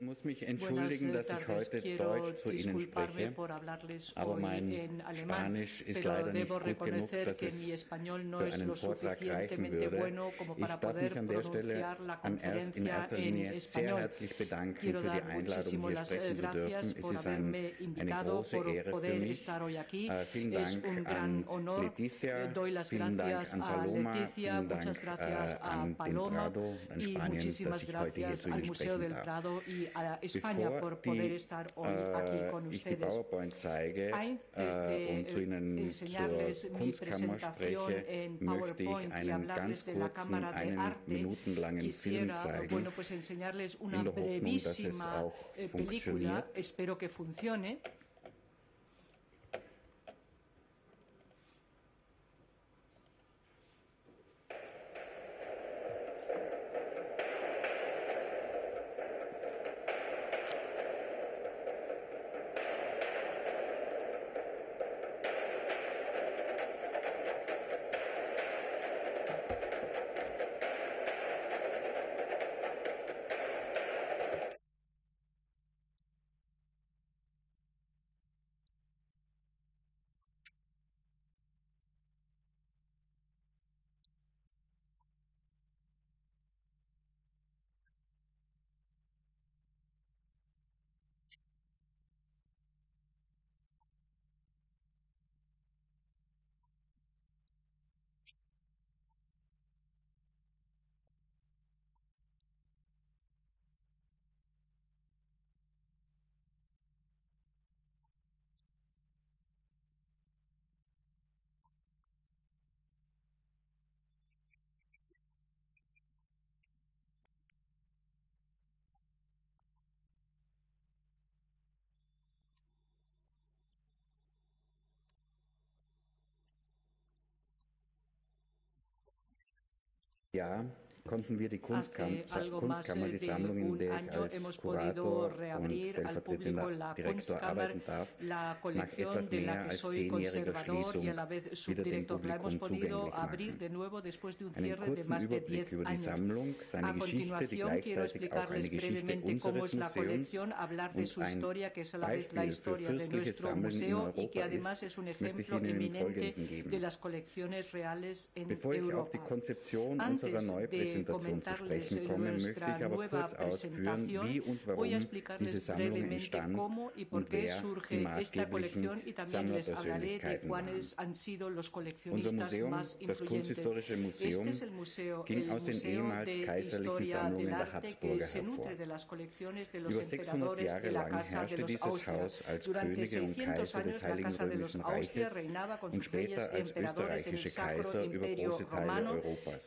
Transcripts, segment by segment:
Ich muss mich entschuldigen, dass ich heute Deutsch zu Ihnen spreche, aber mein Spanisch ist leider nicht gut genug, dass es für einen Vortrag reichen würde. Ich darf mich an der Stelle an erst, in erster Linie sehr herzlich bedanken für die Einladung, hier sprechen zu dürfen. Es ist ein, eine große Ehre für mich. Uh, vielen Dank an Leticia, vielen Dank an Paloma, vielen Dank an den Prado, an Spanien, dass ich heute hier zu Ihnen sprechen darf. A España por poder estar hoy aquí äh, con ustedes. Antes äh, und zu Ihnen enseñarles mi presentación en PowerPoint y hablarles de la Cámara de Arte, quisiera bueno, pues enseñarles una brevísima eh, película, espero que funcione. Ja, konnten wir die Kunstkam algo más Kunstkammer, die Sammlung, in der ich als Kurator und stellvertretender Direktor arbeiten darf, nach etwas mehr als zehnjähriger Schließung wieder dem Publikum zugänglich machen. Einen kurzen Überblick 10 über die. Sammlung, seine Geschichte, die gleichzeitig auch eine Geschichte unseres Museums und ein Beispiel für fürstliches Sammeln in Europa ist, möchte ich Ihnen eminente Folgenden geben. Bevor ich auf die. Konzeption unserer de Präsentation zu sprechen kommen, möchte ich aber kurz ausführen, wie und warum diese Sammlung entstand und wer die maßgeblichen Sammlerpersönlichkeiten waren. Unser Museum, das Kunsthistorische Museum, ging aus den ehemals kaiserlichen Sammlungen der Habsburger hervor. Über 600 Jahre lang herrschte dieses Haus als Könige und Kaiser des Heiligen Römischen Reiches und später als österreichische Kaiser über große Teile Europas.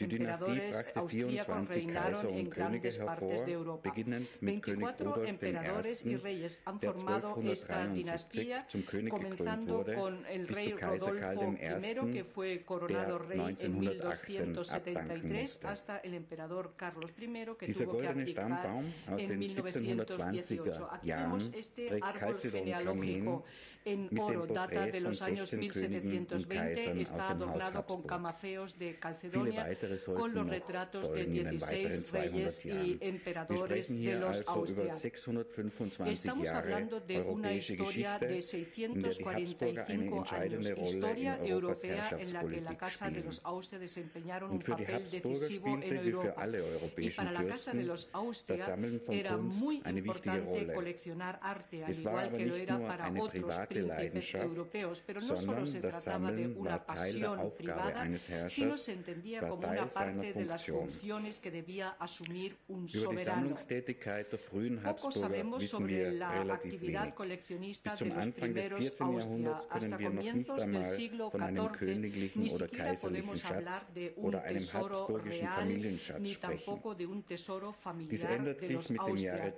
Die Dynastie emperadores brachte austríacos 24 reinaron Kaiser en und Könige grandes partes hervor, de Europa. beginnend mit König 24 Rudolf emperadores y I., reyes han der formado esta 1273 dinastía, zum König gekrönt comenzando wurde, con el bis rey zu Kaiser Karl Rodolfo I., que fue coronado der rey en 1918 abdanken 1273, musste. hasta el emperador Carlos I, que Dieser tuvo que goldene abdicar Stammbaum aus en den 1918. 1720er Aquí Jahren vemos este trägt árbol Calcedon genealógico en mit oro, data de los años 16 Königen und 1720, Kaisern aus está adornado con camafeos de Calcedonia, con los retratos de folgen in den weiteren 16 200 reyes y emperadores de los also über Austria. 625 Estamos hablando de una historia de in der die Habsburger eine 645 entscheidende años, historia europea en la que la Casa de los Austria desempeñaron un papel decisivo en Europa. Y para la Casa de los Austria era muy importante coleccionar arte, al igual que lo era para otros príncipes europeos, pero no solo se trataba de una pasión privada, sino se entendía como Teil una parte seiner de las Funktion. funciones que debía asumir un Über die soberano. Sammlungstätigkeit der frühen Poco Habsburger sabemos wissen sobre wir la relativ actividad wenig. coleccionista Bis de zum los Anfang des primeros 14. Austria. Jahrhunderts können Hasta wir noch nicht comienzos del einmal siglo von einem XIV königlichen ni oder siquiera kaiserlichen podemos Schatz hablar de un oder einem tesoro habsburgischen real Familienschatz ni sprechen. tampoco de un tesoro Dies familiar ändert de sich los mit dem Jahre Austria.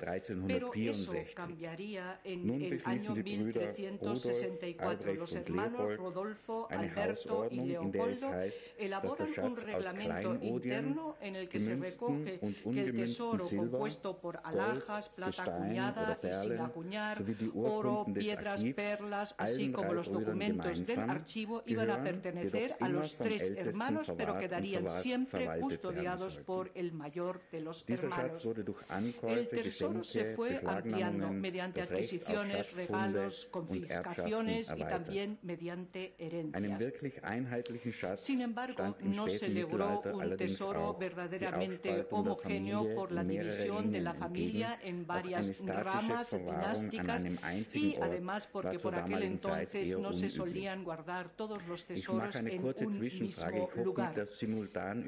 Pero eso 1364. cambiaría en Nun el beschließen año die Brüder Rudolf, 1364. Albrecht Los und hermanos Leopold Rodolfo, eine Alberto y Hausordnung, in der es Leopoldo heißt, dass elaboran der un Schatz aus reglamento interno en el que se recoge que el tesoro compuesto por alhajas, plata acuñada y sin acuñar, oro, piedras, perlas, así como los documentos del archivo iban a pertenecer a los tres hermanos, pero quedarían siempre custodiados por el mayor de los hermanos. El tesoro se fue ampliando mediante adquisiciones, regalos, confiscaciones y también mediante herencias. Sin embargo, no se logró un tesoro verdaderamente homogéneo por la división de la familia en varias ramas dinásticas y además porque por aquel entonces no se solían guardar todos los tesoros en un mismo lugar.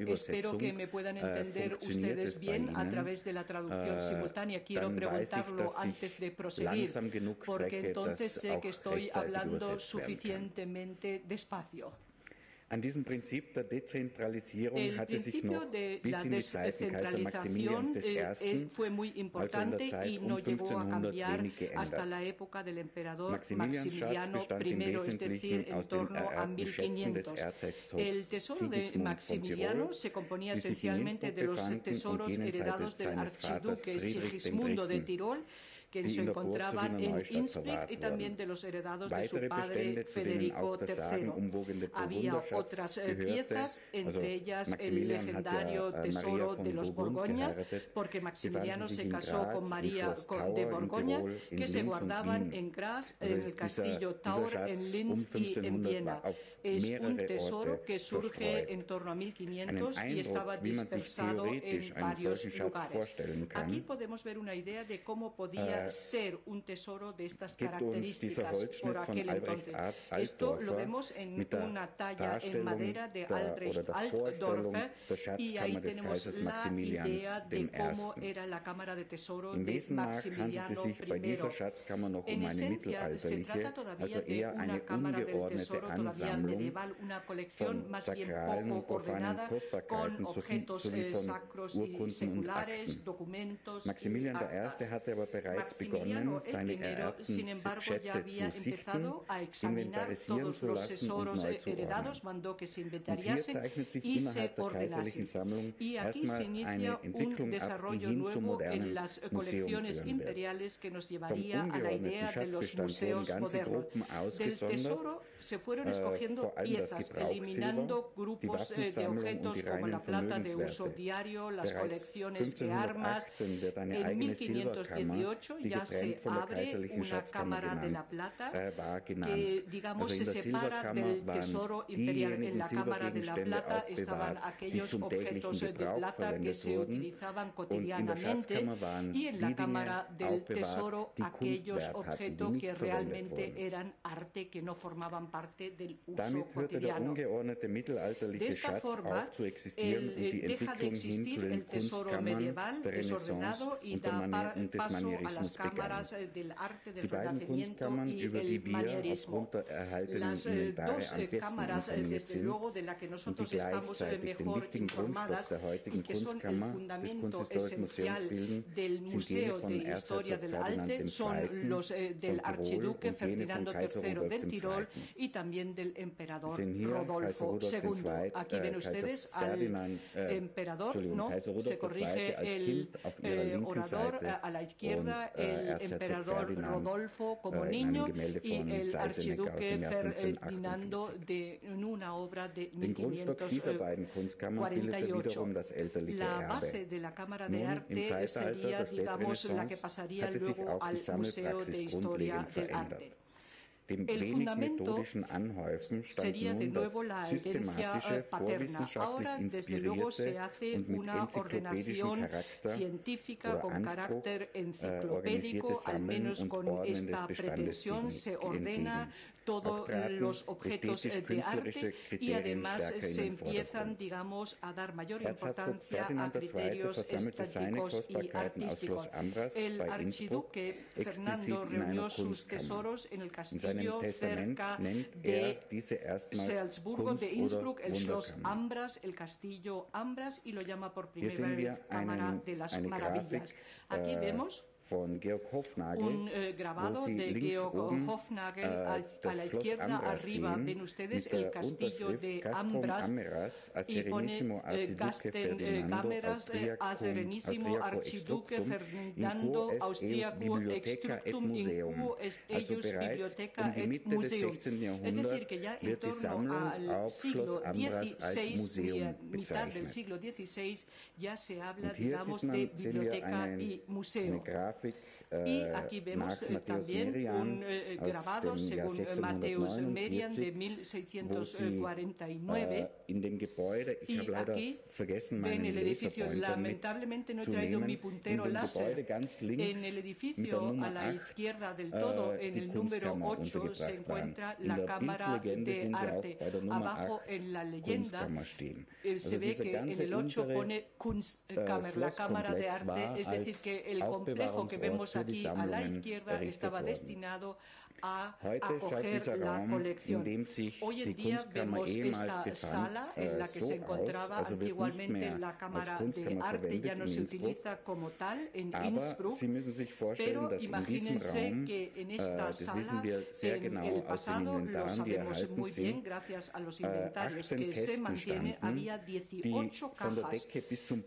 Espero que me puedan äh, entender ustedes bien a través de la traducción äh, simultánea. Quiero preguntarlo antes de proseguir, porque entonces sé que estoy hablando suficientemente despacio. An diesem Prinzip der Dezentralisierung hatte sich noch bis in die Zeiten Kaiser Maximilians I., also in der Zeit um 1500 wenig geändert. Maximilians Schatz bestand im Wesentlichen aus den ererbten Schätzen des Erzherzogs Sigismund von Tirol, die sich in Innsbruck befanden und jenseits seines Vaters Friedrich dem Dritten que se encontraban en Innsbruck y también de los heredados de su padre Federico III. Había otras eh, piezas, entre ellas el legendario tesoro de los Borgoña, porque Maximiliano se casó con María de Borgoña, que se guardaban en Graz, en el castillo Taur, en Linz y en Viena. Es un tesoro que surge en torno a 1500 y estaba dispersado en varios lugares. Aquí podemos ver una idea de cómo podía ser un tesoro de estas características por aquel entonces. Esto lo vemos en una talla en madera de Albrecht Altdorfer y ahí tenemos la idea de cómo era la cámara de tesoro de Maximiliano I. En esencia, se trata todavía de una cámara del tesoro todavía medieval, una colección más bien poco ordenada con objetos eh, sacros y seculares, documentos Maximilian I. hatte aber bereits begonnen, seine ererbten Schätze zu sichten, inventarisieren zu lassen und neu zu ordnen. Und hier zeichnet sich innerhalb der kaiserlichen Sammlung erstmal eine Entwicklung ab, die hin zu modernen Museum führen wird. Vom ungeordneten Schatzbestand wurden ganze Gruppen ausgesondert, se fueron escogiendo piezas, eliminando grupos eh, de objetos como la plata de uso diario, las colecciones de armas. En 1518 ya se abre una cámara de la plata que, digamos, se separa del tesoro imperial. En la cámara de la plata. estaban aquellos objetos de plata que se utilizaban cotidianamente y en la cámara del tesoro aquellos objetos que realmente eran arte, que no formaban parte del uso der ungeordnete mittelalterliche Schatz forma, el, und die Entwicklung hin zu den Kunstkammern der Renaissance und, der Mani und des Manierismus begann. Die beiden Kunstkammern, über die wir aufgrund der erhaltenen Inventare am besten informiert sind und die gleichzeitig den wichtigen Grundstock der heutigen Kunstkammer des Kunsthistorischen Museums bilden, sind jene von Erzherzog Ferdinand II. von Tirol und jene von Kaiser Rudolf II y también del emperador Rodolfo II. Aquí ven ustedes al äh, emperador, no, se corrige el eh, orador a la izquierda, äh, el emperador Rodolfo como äh, niño y el archiduque Ferdinando de, en una obra de 1548. La base de la Cámara de Arte sería, digamos, la que pasaría luego al Museo de Historia del Arte. El fundamento sería de nuevo la herencia paterna. Ahora, desde luego, se hace una ordenación científica con carácter äh, enciclopédico, al menos con esta pretensión se ordena todos los objetos eh, de arte y además se empiezan, digamos, a dar mayor importancia a criterios estéticos y artísticos. El archiduque Fernando reunió sus tesoros en el castillo cerca de Salzburgo de Innsbruck, el Schloss Ambras, el castillo Ambras, y lo llama por primera vez Cámara de las Maravillas. Aquí äh, vemos von Georg Hofnagel, un eh, grabado de Georg oben, Hofnagel a, a la izquierda arriba ven ustedes el castillo de Ambras Ameras, y pone eh, Gasten eh, Cameras a Serenissimo Archiduque Ferdinando Austriaco Extructum in quo est eius Bibliotheca et Museum. Es decir, que ya en torno al siglo XVI, mitad del siglo XVI, ya se habla, digamos, de biblioteca y museo. traffic. Y aquí vemos también un grabado según Mateus Merian de 1649. y aquí ven el edificio, lamentablemente no he traído mi puntero láser. En el edificio a la izquierda del todo, en el número 8, se encuentra la Cámara de Arte. Abajo en la leyenda se ve que en el 8 pone Kunstkammer, la Cámara de Arte, es decir, que el complejo que vemos aquí a la izquierda estaba destinado a acoger la colección. Hoy en día vemos esta sala en la que se encontraba antiguamente la Cámara de Arte, ya no se utiliza como tal en Innsbruck, pero imagínense que en esta sala, en el pasado, lo sabemos muy bien, gracias a los inventarios que se mantiene, había 18 cajas,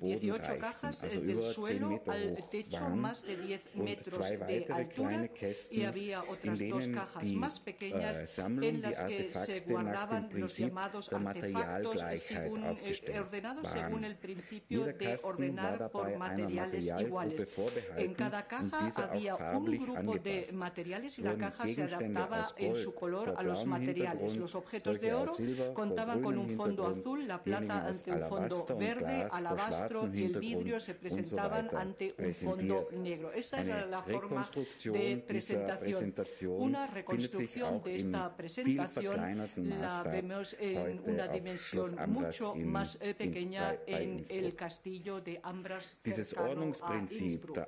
18 cajas del suelo al techo, más de 10 metros de altura, y había otras dos cajas más pequeñas en las que se guardaban los llamados artefactos según, eh, ordenados según el principio de ordenar por materiales iguales. En cada caja había un grupo de materiales y la caja se adaptaba en su color a los materiales. Los objetos de oro contaban con un fondo azul, la plata ante un fondo verde, alabastro y el vidrio se presentaban ante un fondo negro. Esa era la forma de presentación. Una reconstrucción de esta presentación. la vemos en una dimensión mucho más eh, pequeña en el castillo de Ambras cercano a Innsbruck.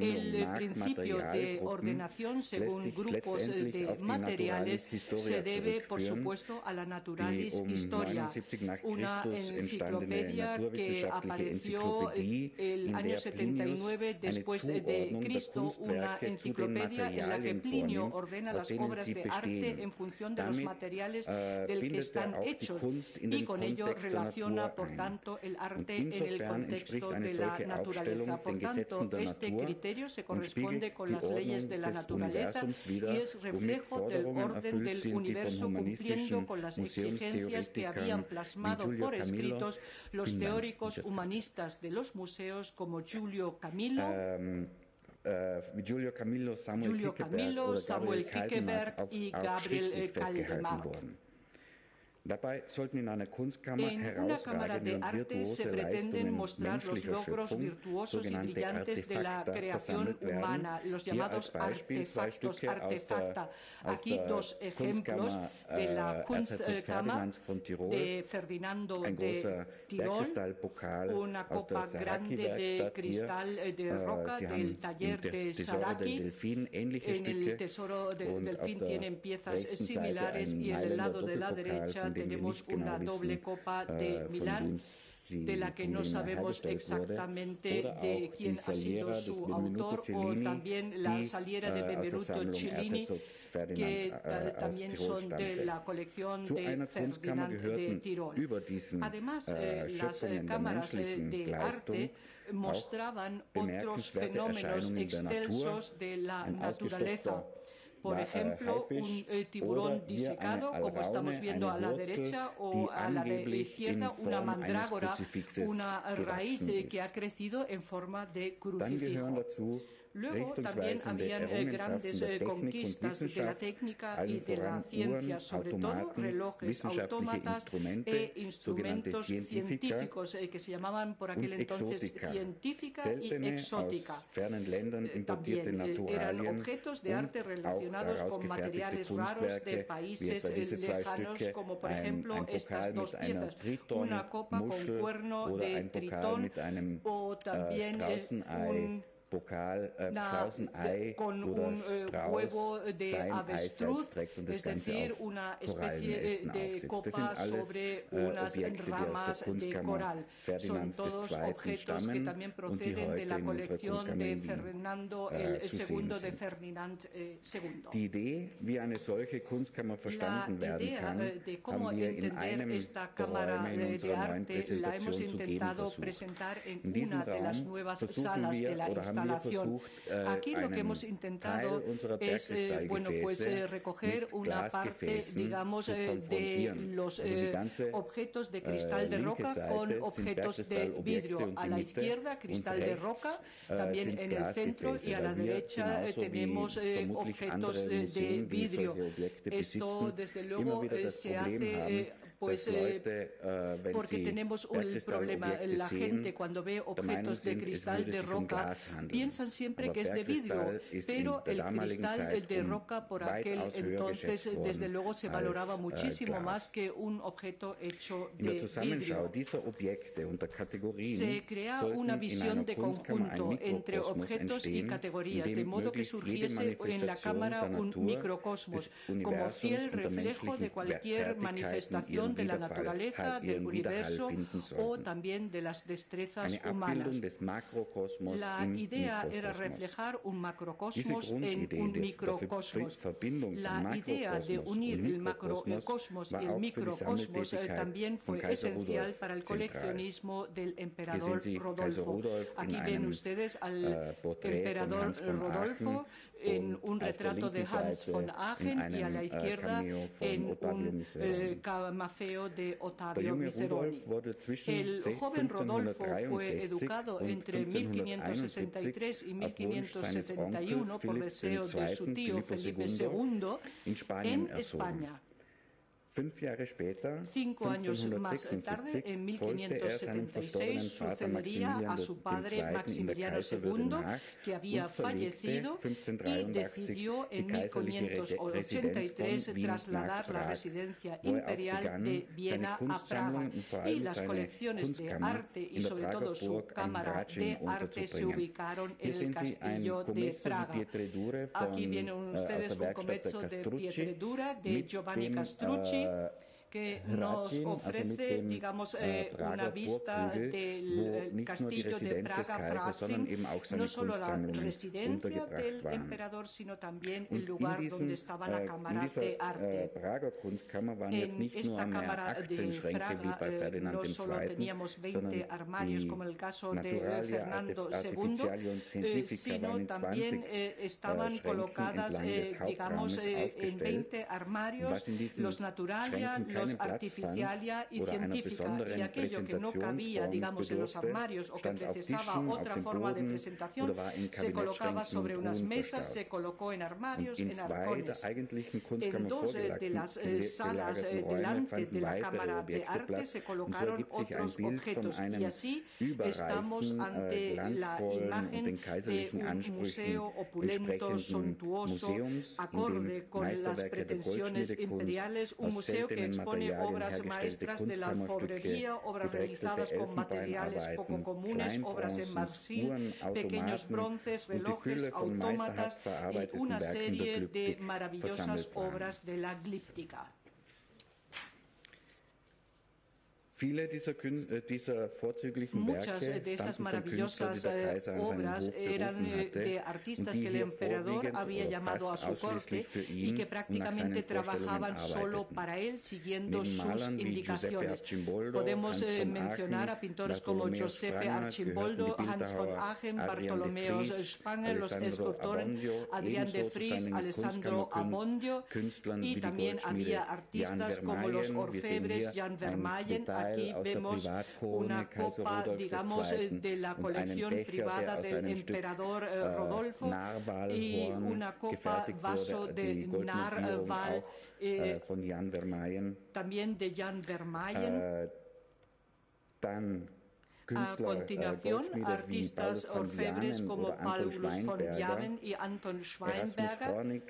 El principio de ordenación según grupos de materiales se debe, por supuesto, a la Naturalis Historia, una enciclopedia que apareció el año 79 después de Cristo, una enciclopedia en la que Plinio ordena las obras de arte en función de los materiales del que están hechos y con ello relaciona, por tanto, el arte en el contexto de la naturaleza. Por tanto, este criterio se corresponde con las leyes de la naturaleza y es reflejo del orden del universo cumpliendo con las exigencias que habían plasmado por escritos los teóricos humanistas de los museos como Giulio Camillo, um, uh, Giulio Camillo, Samuel Giulio Camillo, Samuel Kickeberg y Gabriel Caldemark. Dabei sollten in einer Kunstkammer en una cámara de arte se pretenden mostrar los logros virtuosos y brillantes de la creación humana, los llamados artefactos, artefacta. Aquí dos ejemplos de la äh, Kunstkammer de Ferdinando de Tirol, una copa grande de cristal äh, de roca del taller de Saraki. En el tesoro del delfín tienen piezas similares y en el lado de la derecha tenemos una doble copa de Milán de la que no sabemos exactamente de quién ha sido su autor, o también la saliera de Benvenuto Cellini, que también son de la colección de Ferdinand de Tirol. Además, las cámaras de arte mostraban otros fenómenos excelsos de la naturaleza por ejemplo, un eh, tiburón disecado, como estamos viendo a la derecha, o a la de izquierda una mandrágora, una raíz que ha crecido en forma de crucifijo. Luego también habían eh, grandes eh, conquistas de la técnica y de la ciencia, sobre todo relojes, autómatas e instrumentos científicos eh, que se llamaban por aquel entonces científica y exótica. También eran objetos de arte relacionados con materiales raros de países lejanos, como por ejemplo estas dos piezas, una copa con cuerno de tritón o también un Pokal äh, Straußenei con oder un äh, Strauß huevo de sein avestruz, Eisalz trägt und das es Ganze decir, auf una especie Korallenästen de aufsitzt. Das copa sind alles sobre äh, unas Objekte, die aus ramas der de Kunstkammer coral. Son Ferdinand todos II. objetos que stammen también und die proceden de heute la in unserer colección Kunstkammer de in Wien Fernando äh, el zu sehen segundo de sind. Ferdinand eh, II. Die Idee, wie eine solche Kunstkammer verstanden La werden idea kann, eh, de cómo haben wir in entender einem esta der cámara Räume in eh, de unserer neuen arte la hemos Präsentation zu geben intentado versucht. presentar en In diesem una de las Raum nuevas versuchen salas wir de la oder haben wir instalación. äh, Aquí lo que hemos intentado es eh, bueno, pues, eh, recoger una parte, digamos, eh, de los eh, objetos de cristal de roca con objetos de vidrio. A la izquierda, cristal de roca, también en el centro, y a la derecha eh, tenemos eh, objetos de, vidrio. Esto, desde luego, eh, se hace eh, pues, dass eh, wenn porque tenemos un problema. La gente cuando ve objetos de cristal de roca piensan siempre que es de vidrio, pero el cristal de roca por aquel entonces desde luego se valoraba äh, muchísimo más que un objeto hecho de vidrio. Se crea una visión de conjunto entre objetos y categorías, de modo que surgiese en la cámara un microcosmos, como fiel reflejo de cualquier manifestación de la naturaleza, del universo o también de las destrezas humanas. La idea era reflejar un macrocosmos en un microcosmos. La idea de unir el macrocosmos y el microcosmos eh, también fue esencial para el coleccionismo del emperador Rodolfo. Aquí ven ustedes al von emperador Rodolfo en un retrato de Hans von Aachen y a la äh, izquierda en un eh, camafeo de Ottavio Miseroni. El joven Rodolfo fue 1563 educado entre 1563 y 1571 auf Wunsch seines 1571 Onkels por deseo de su tío Felipe II en. España. Fünf Jahre später, Cinco años más tarde, 1576, en folgte er seinem 1576, verstorbenen Vater sucedería a su padre Maximiliano II, que había verlegte fallecido y 1583 decidió en kaiserliche Residenz 1583 von Wien trasladar la residencia er imperial de Viena a Praga y las colecciones de arte y sobre todo su cámara de arte se ubicaron en el castillo de Praga. Aquí vienen äh, ustedes un comezo de Pietredura de Giovanni dem, Castrucci. Äh, que nos ofrece, digamos, äh, eh, Prager una vista del eh, castillo de Praga, seine no solo la residencia del emperador, sino también el lugar donde estaba la äh, in cámara de äh, arte. En esta cámara de 18 Schränke wie Praga eh, no solo teníamos 20 sondern armarios como el caso de eh, Fernando II, eh, sino también 20 eh, äh, estaban Schränken colocadas, eh, digamos, eh, en aufgestellt. 20 armarios los Naturalia, Platz Artificialia y Científica, y aquello que no cabía, digamos, en los armarios o que Tischen, otra forma de presentación, se colocaba sobre unas mesas, se colocó en armarios, en arcones. En dos eh, de las eh, salas eh, delante de la Cámara de Arte se colocaron otros objetos. Y así estamos ante la imagen de un museo opulento, suntuoso, acorde con las pretensiones imperiales, un museo que expone obras maestras de la alfobrería, obras realizadas con materiales poco comunes, obras en marfil, pequeños bronces, relojes, autómatas y una serie de maravillosas obras de la glíptica. Viele dieser, Kün äh, dieser vorzüglichen Muchas Werke de esas maravillosas eh, obras eran eh, de artistas que el emperador había oder llamado a su corte y que prácticamente trabajaban solo para él siguiendo sus indicaciones. Podemos eh, mencionar a pintores como Giuseppe Archimboldo, Hans von de Bartolomeo Vries, Spranger, los escultores Adrián de seinen Alessandro Abondio y también había artistas como los orfebres Jan. Detail Aquí vemos una copa, digamos, eh, de la colección privada del emperador eh, äh, Rodolfo y una copa vaso de Narval auch eh, äh, von Jan Vermeyen. también de Jan Vermayen. Äh, dann A continuación, artistas orfebres como Paulus von Javen y Anton Schweinberger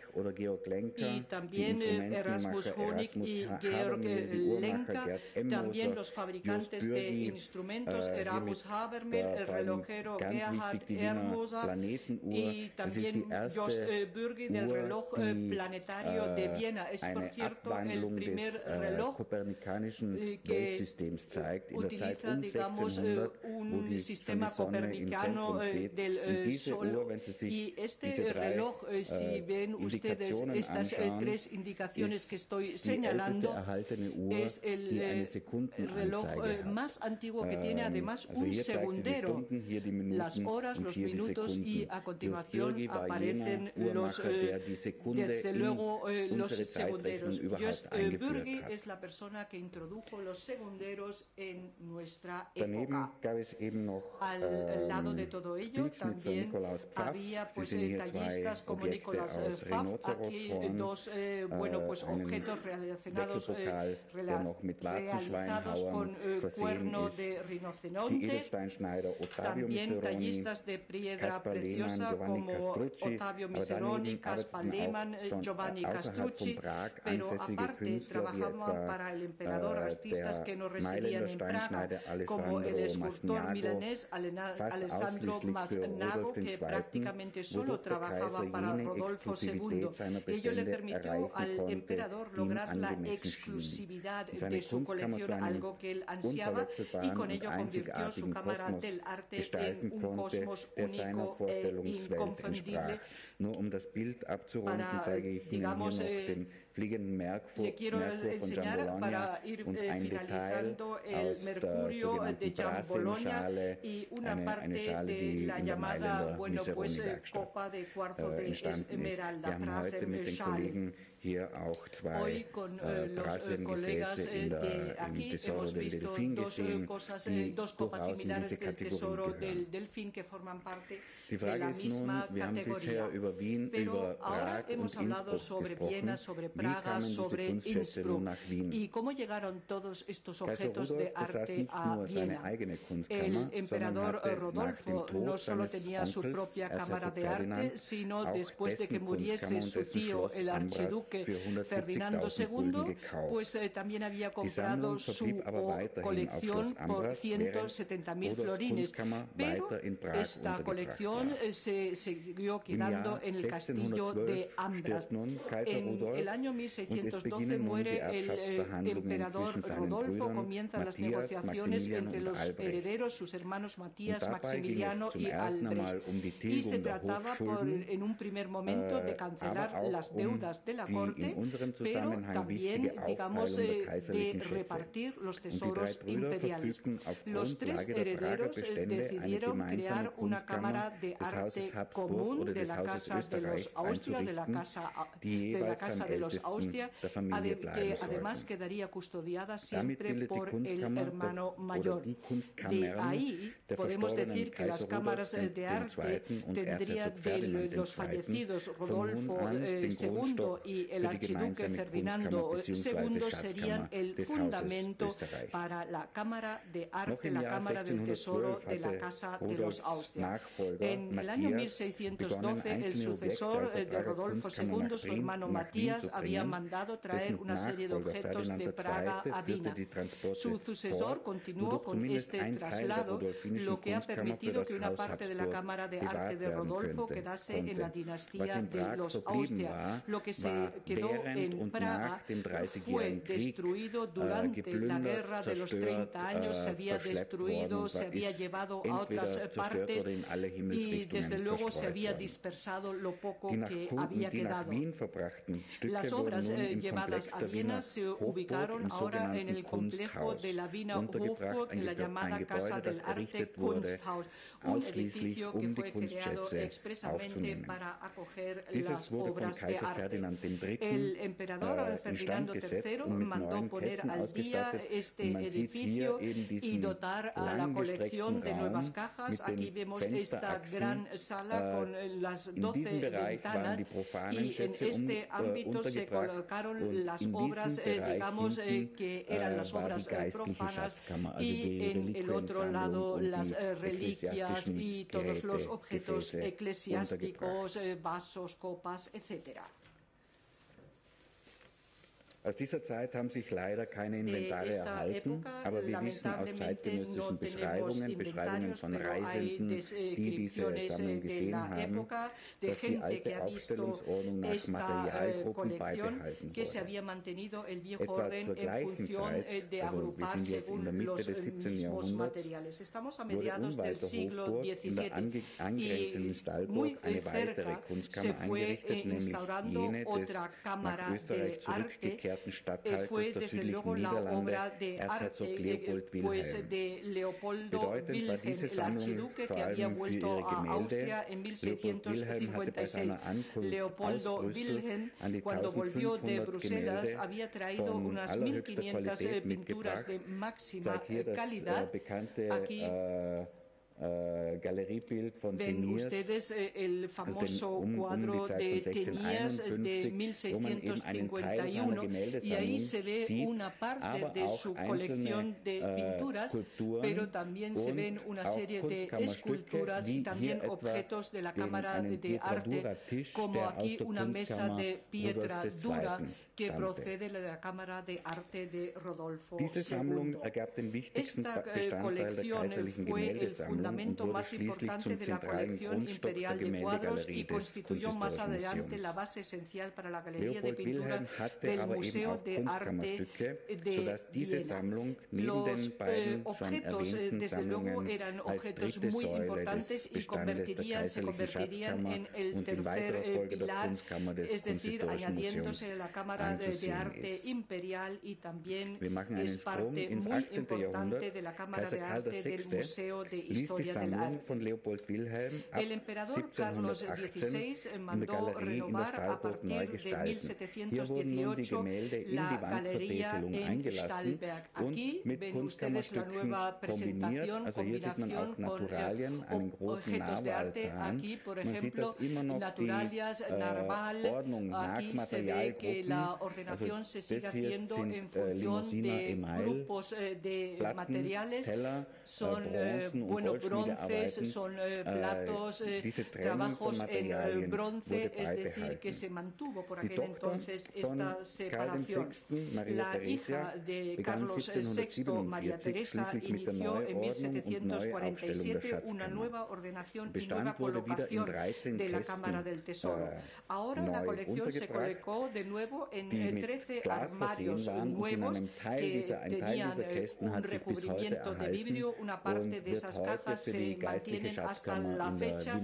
y también Erasmus Honig y Georg Lenka, también los fabricantes de instrumentos Erasmus Habermehl, el relojero Gerhard Hermoser y también Jost Bürgi del reloj planetario de Viena. Es, por cierto, el primer reloj que utiliza, digamos, un sistema copernicano del Sol. Y este reloj, si ven ustedes estas tres indicaciones que estoy señalando, es el reloj más antiguo que tiene además un segundero. Las horas, los minutos y a continuación aparecen los, desde luego, los segunderos. Just Bürgi es la persona que introdujo los segunderos en nuestra época. Al ähm, lado de todo ello también había pues tallistas como Nicolás Pfaff, aquí dos eh, bueno pues objetos relacionados eh, realizados con eh, cuerno de rinoceronte, también tallistas de piedra preciosa como Ottavio Miseroni, Caspar Lehmann, Giovanni Castrucci, pero aparte trabajaban para el emperador artistas que no residían en Praga, como el escultor milanés Alessandro Masnago, que prácticamente solo trabajaba para Rodolfo II. Ello le permitió al emperador lograr la exclusividad de su colección, algo que él ansiaba, y con ello convirtió su cámara del arte en un cosmos único e inconfundible. Nur um das Bild abzurunden, zeige ich Ihnen hier noch den fliegenden Merkur, Le quiero Merkur von enseñar para ir und eh, ein Detail el Mercurio de sogenannten Gian Bologna y una eine, parte eine Schale, de la llamada, bueno, pues eh, copa de cuarzo äh, de. Esmeralda, Schale. Hier auch zwei äh, eh, eh, colegas Brasiliengefäße eh, in de der, im Tesoro del eh, gesehen, cosas, eh, die durchaus in diese Kategorie del gehören. Delfín que forman parte Die Frage ist nun, wir haben bisher über Wien, über Prag und Innsbruck sobre gesprochen. Viena, sobre Wie kamen diese Kunstschätze nun nach Wien? ¿Y cómo llegaron todos estos Kaiser Rudolf besaß nicht nur seine eigene Kunstkammer, sondern hatte nach Rodolfo dem Tod no solo seines tenía su Onkels, propia Erzherzog cámara de Ferdinand, auch después de que dessen muriese Kunstkammer und su dessen tío, Schloss el 170.000 Ferdinando II, pues eh, también había comprado su auf colección por Ambras, während 170.000 Rudolfs florines, pero esta colección eh, se siguió quedando en el castillo de 1612 Ambras. En el año und es 1612 beginnen nun die muere el eh, emperador Rodolfo, comienzan las negociaciones entre los herederos, sus hermanos Matías, Maximiliano y Albrecht. um Y se trataba por, en un primer momento de äh, cancelar las um deudas de la corte, pero también, digamos, eh, de repartir los tesoros imperiales. Los tres herederos eh, decidieron crear una cámara de arte común de la Casa de los Austria, de la Casa, de la casa de los Austria, que además quedaría custodiada siempre por el hermano mayor. De ahí podemos decir que las cámaras eh, de arte und tendría Erzherzog de los fallecidos Rodolfo eh, II Grundstock y el archiduque Ferdinando II serían el Hauses fundamento Österreich. para la Cámara de Arte, la Cámara del Tesoro 1612 de la Casa de los Austria. En el año Matthias begonnen, 1612, el sucesor de Rodolfo II, su hermano Matías, había mandado traer una serie de objetos de Praga a Transporte Su sucesor continuó con este traslado, lo que ha permitido que una parte de la Cámara de Arte de Rodolfo quedase en la dinastía in de los Austria. Lo que se quedó während en Praga fue destruido äh, durante la guerra de los zerstört, 30 años, se äh, había destruido, se había llevado a otras partes y desde luego se había dispersado lo poco que había quedado. Las obras eh, llevadas a Viena se ubicaron ahora en el complejo de la Wiener Hofburg, en la llamada Casa del Arte Kunsthaus, un edificio que um fue creado expresamente para acoger las obras de arte. El emperador äh, Ferdinando III mandó poner al día este edificio y dotar a la colección de nuevas cajas. Aquí vemos esta gran sala Äh, con las in 12 diesem Bereich waren ventanas y en este ámbito se colocaron las obras, digamos, que eran las obras profanas y en el otro lado las reliquias y todos los objetos eclesiásticos, vasos, copas, etcétera. Aus dieser Zeit haben sich leider keine Inventare erhalten, aber wir wissen aus zeitgenössischen Beschreibungen, Beschreibungen von Reisenden, die diese Sammlung gesehen haben, dass die alte Aufstellungsordnung nach Materialgruppen beibehalten wurde. Etwa zur gleichen Zeit, also wir sind jetzt in der Mitte des 17. Jahrhunderts, wurde unweit der Hofburg in der angrenzenden Stallburg eine weitere Kunstkammer eingerichtet, nämlich jene des nach Österreich zurückgekehrten verehrten Statthalters der südlichen Niederlande, Erzherzog Leopold Wilhelm. Bedeutend war diese Sammlung vor allem für ihre Gemälde. Leopold Wilhelm hatte bei seiner Ankunft aus Brüssel an die 1500 Gemälde von allerhöchster Qualität mitgebracht. Zeigt hier das bekannte äh, Uh, Galeriebild von Ven Teniers, ustedes eh, el famoso um, cuadro um de Teniers de 1651 y ahí se ve sieht, una parte de su colección de uh, pinturas, pero también se ven una serie de esculturas y también objetos de la Cámara de Arte, como aquí una mesa de piedra dura que procede de la Cámara de Arte de Rodolfo Diese Sammlung ergab den wichtigsten Esta eh, Bestandteil der kaiserlichen Gemäldesammlung fundamento más importante de la colección imperial de cuadros y constituyó más adelante la base esencial para la galería de pintura del Museo de Arte de Viena. Los eh, objetos, eh, desde luego, eran objetos muy importantes y se convertirían en el tercer eh, pilar, es decir, añadiéndose a la Cámara de Arte Imperial y también es parte muy importante de la Cámara de Arte del Museo de Historia die Sammlung von Leopold Wilhelm ab 1718 in der Galerie in der Stahlburg neu gestalten. Hier wurden nun die Gemälde in die Wandvertäfelung eingelassen und mit Kunstkammerstücken kombiniert. Also hier sieht man auch Naturalien, einen großen Nava-Altar. Man sieht, dass immer noch die äh, Ordnung nach Materialgruppen, das hier sind äh, Limousiner Email, Platten, Teller, äh, Bronzen und Gold bronces, son eh, platos, eh, trabajos en bronce, es decir, que se mantuvo por aquel entonces esta separación. La hija de Carlos VI, María Teresa, inició en 1747 una nueva ordenación y nueva colocación de la Cámara del Tesoro. Ahora la colección se colocó de nuevo en 13 armarios nuevos que tenían un recubrimiento de vidrio, una parte de esas cajas se mantienen hasta la fecha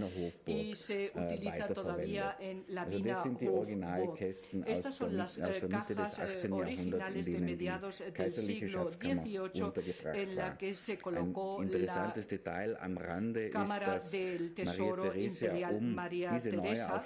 y se utiliza todavía en la Wiener Hofburg. Estas son las eh, cajas eh, originales de mediados del siglo XVIII en la que se colocó la Cámara del Tesoro Imperial María Teresa.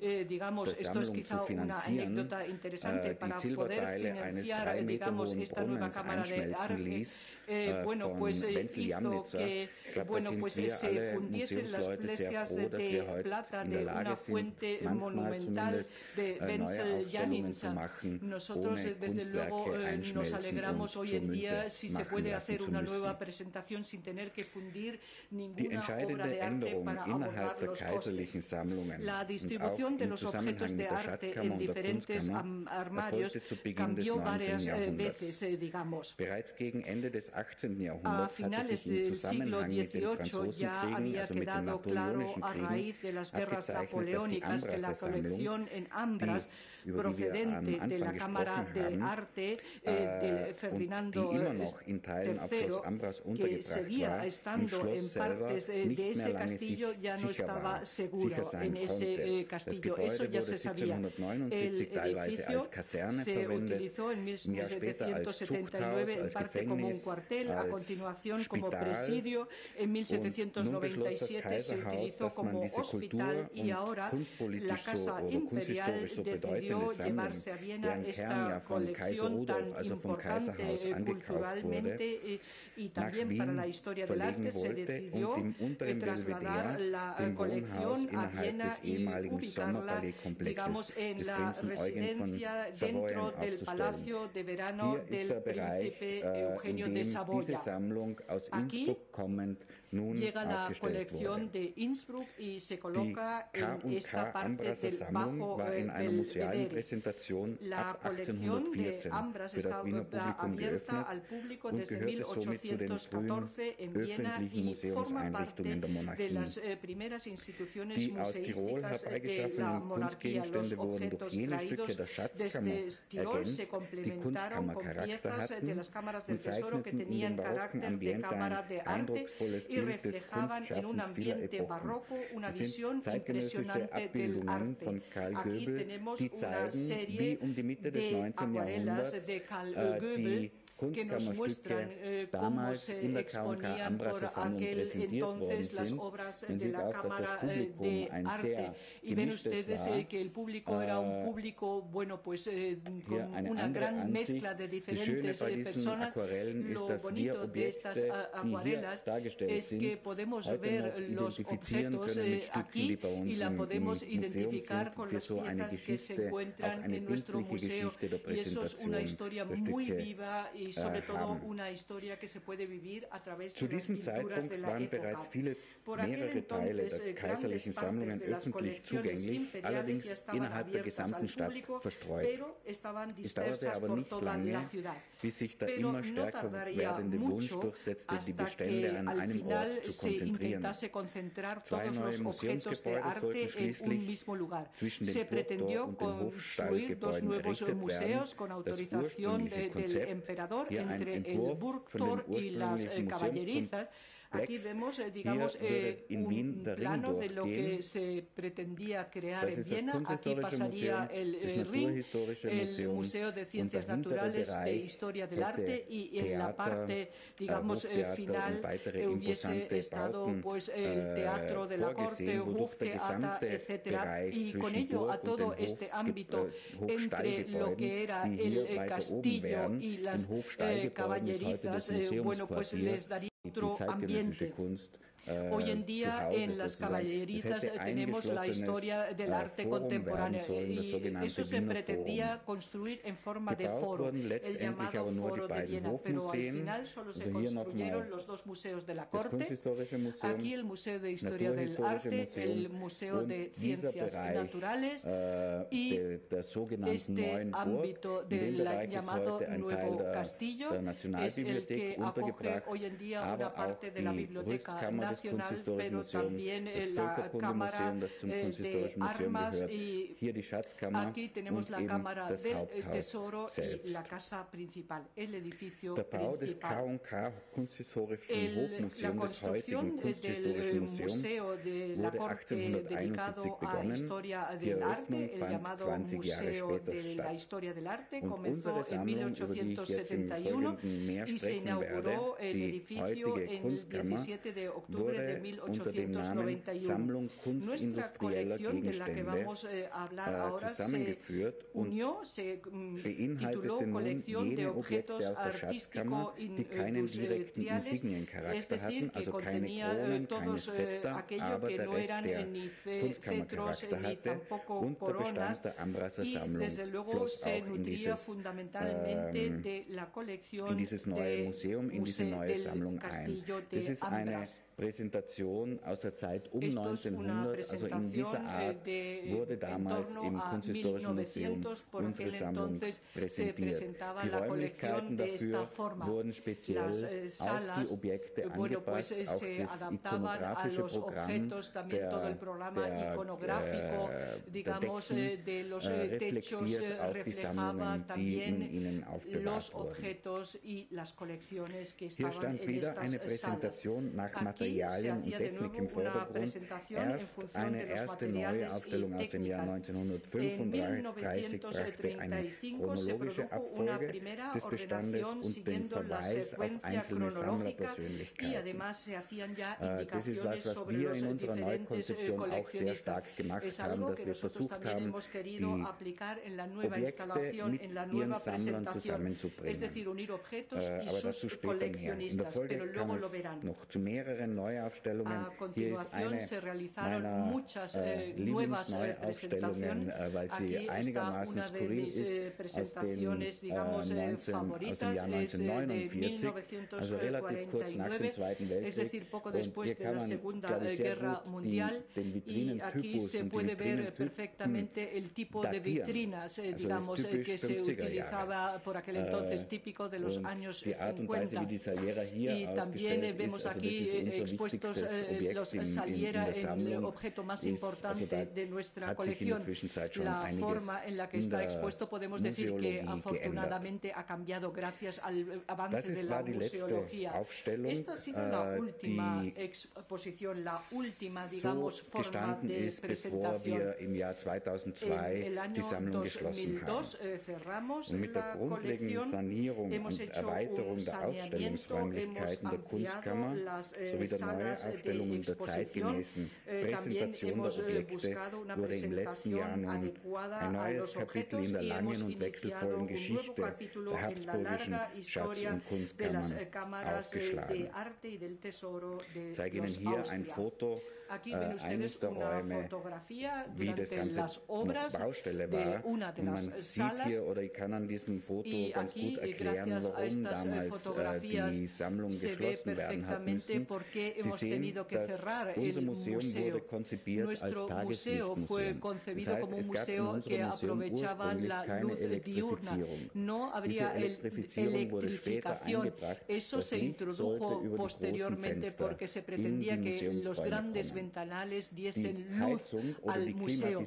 Eh, digamos, esto es quizá una anécdota interesante para poder financiar, digamos, esta nueva Cámara de Arte. bueno, pues hizo que bueno, pues se fundiesen las plecias de plata de una fuente monumental de Wenzel Janinsa. Nosotros, desde luego, nos alegramos hoy en día si se puede hacer una nueva presentación sin tener que fundir ninguna obra de arte para abordar los costes. La distribución de los objetos de arte en diferentes armarios cambió varias äh, veces, digamos. A finales del siglo XVIII ya había quedado claro a raíz de las guerras napoleónicas que la colección en Ambras procedente de la Cámara de Arte eh, de Ferdinando III, que seguía estando en partes eh, de ese castillo, ya no estaba seguro en ese eh, castillo. Eso ya se sabía. El edificio se utilizó en 1779 en parte como un cuartel, a continuación como presidio, En 1797 se utilizó como hospital y ahora la Casa Imperial decidió llevarse a Viena esta colección tan importante culturalmente y también para la historia del arte se decidió trasladar la colección a Viena y ubicarla, digamos, en la residencia dentro del Palacio de Verano del Príncipe Eugenio de Saboya. Aquí llega la colección de Innsbruck y se coloca en esta parte del bajo eh, Belvedere. La colección de Ambras está abierta al público desde 1814 en Viena y forma parte de las eh, primeras instituciones museísticas de la monarquía. Los objetos traídos desde Tirol se complementaron con piezas de las cámaras del tesoro que tenían carácter de cámara de arte y reflejaban en un ambiente barroco una visión impresionante del arte. Aquí tenemos una serie de acuarelas de Karl Goebel que nos muestran eh, cómo se exponían por aquel entonces las obras de la Cámara eh, de Arte. Y ven ustedes eh, que el público era un público, bueno, pues eh, con una gran mezcla de diferentes personas. Lo bonito de estas acuarelas es que podemos ver los objetos aquí y la podemos identificar con las piezas que se encuentran en nuestro museo. Y eso es una historia muy viva y sobre todo una historia que se puede vivir a través de las pinturas de la época. Por aquel entonces, eh, grandes partes de las colecciones imperiales ya estaban abiertas al público, pero estaban dispersas por toda la ciudad. Pero no tardaría mucho hasta que al final se intentase concentrar todos los objetos de arte en entre el Burgtor y las eh, caballerizas Aquí vemos, eh, digamos, eh, un plano de lo que se pretendía crear en Viena. Aquí pasaría el eh, Ring, el Museo de Ciencias Naturales de Historia del Arte y en la parte, digamos, final hubiese estado pues el Teatro de la Corte, Hoftheater, etcétera, y con ello a todo este ámbito entre lo que era el castillo y las caballerizas, bueno, pues les daría otro ambiente. Äh, Hoy en día en las caballerizas tenemos la historia del arte contemporáneo y eso se pretendía construir en forma de foro, el llamado Foro de Viena, pero al final solo se construyeron los dos museos de la corte, aquí el Museo de Historia del Arte, el Museo. De Ciencias Naturales äh, y este ámbito del llamado Nuevo Castillo es el que acoge hoy en día una parte de la Biblioteca Nacional Nacional, pero también la Cámara eh, de Armas y aquí tenemos la Cámara del Tesoro y la Casa principal, el edificio principal. El, la construcción del Museo de la Corte dedicado a Historia del Arte, el llamado Museo de la Historia del Arte, comenzó en 1871 y se inauguró el edificio en el 17 de octubre de 1891. Nuestra colección de la que vamos eh, a hablar äh, ahora se unió, se mm, tituló Colección de Objetos Artístico-Industriales, es decir, que contenía äh, todos äh, aquello que no eran ni cetros ni tampoco coronas y desde luego se nutría fundamentalmente ähm, de la colección de Museum, Museo del Castillo de Ambras. Präsentation aus der Zeit um 1900, also in dieser Art, wurde damals im Kunsthistorischen Museum unsere Sammlung präsentiert. Die Räumlichkeiten dafür wurden speziell auf die Objekte angepasst, auch das ikonografische Programm der, der, digamos, Decken, de los äh, reflektiert auf die Sammlungen, die in ihnen aufbewahrt wurden. Hier stand wieder eine. Präsentation nach Aquí Materialien und Technik im Vordergrund. Erst eine erste neue Aufstellung aus dem Jahr 1935 brachte eine chronologische Abfolge des Bestandes und den Verweis auf einzelne Sammlerpersönlichkeiten. Äh, das ist was, was wir in unserer Neukonzeption auch sehr stark gemacht haben, dass wir versucht haben, die Objekte mit ihren Sammlern zusammenzubringen. Äh, aber dazu später mehr. In der Folge kam es noch zu mehreren Neuaufstellungen. Hier ist eine meiner äh, eh, Lieblingsneuaufstellungen, äh, weil sie einigermaßen skurril ist, aus, den, äh, 19, aus dem Jahr 1949, also relativ kurz nach dem Zweiten Weltkrieg. Und hier kann man, glaube ich, sehr gut die, den Vitrinentypus und die Vitrinentypen datieren. Also digamos, que se utilizaba por aquel entonces de los años 50. Y también vemos aquí expuestos los saliera en el objeto más importante de nuestra colección. La forma en la que está expuesto podemos decir que afortunadamente ha cambiado gracias al avance de la museología. Esta ha sido la äh, última exposición, la última, digamos, forma de presentación. en el año 2002 eh, cerramos und mit der grundlegenden Sanierung und Erweiterung der Ausstellungsräumlichkeiten der Kunstkammer eh, sowie der Neuaufstellungen der zeitgemäßen eh, Präsentation der Objekte wurde im letzten Jahr nun ein neues Kapitel in der langen und wechselvollen Geschichte der habsburgischen Schatz- und Kunstkammern aufgeschlagen. Ich zeige Ihnen hier ein Foto Aquí ven ustedes una fotografía durante las obras de una de las salas hier, oder ich kann an diesem Foto ganz gut erklären, warum damals äh, die Sammlung geschlossen werden hat müssen. Sie sehen, dass unser Museum wurde konzipiert als Tageslichtmuseum. Das heißt, es gab in unserem Museum ursprünglich keine Elektrifizierung. Diese Elektrifizierung wurde später eingebracht. Eso se introdujo posteriormente porque se pretendía que los grandes ventanales diesen luz al museo.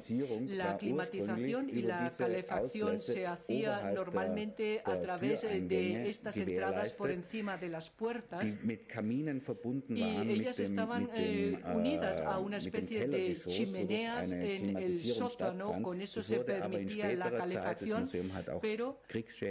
La climatización y la calefacción se hacía normalmente a través de estas entradas por encima de las puertas y ellas estaban eh, unidas a una especie de chimeneas en el sótano, con eso se permitía la calefacción, pero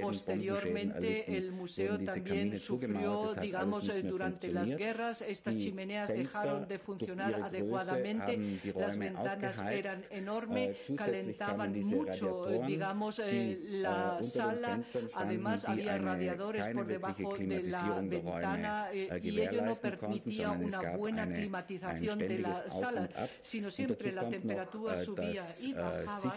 posteriormente el museo también sufrió, digamos, durante las guerras, estas chimeneas dejaron de funcionar adecuadamente, las ventanas eran enormes, äh, calentaban mucho, digamos, eh, la äh, sala, además había radiadores por debajo de la ventana äh, y ello no permitía una buena climatización de la sala, sino siempre la temperatura subía y bajaba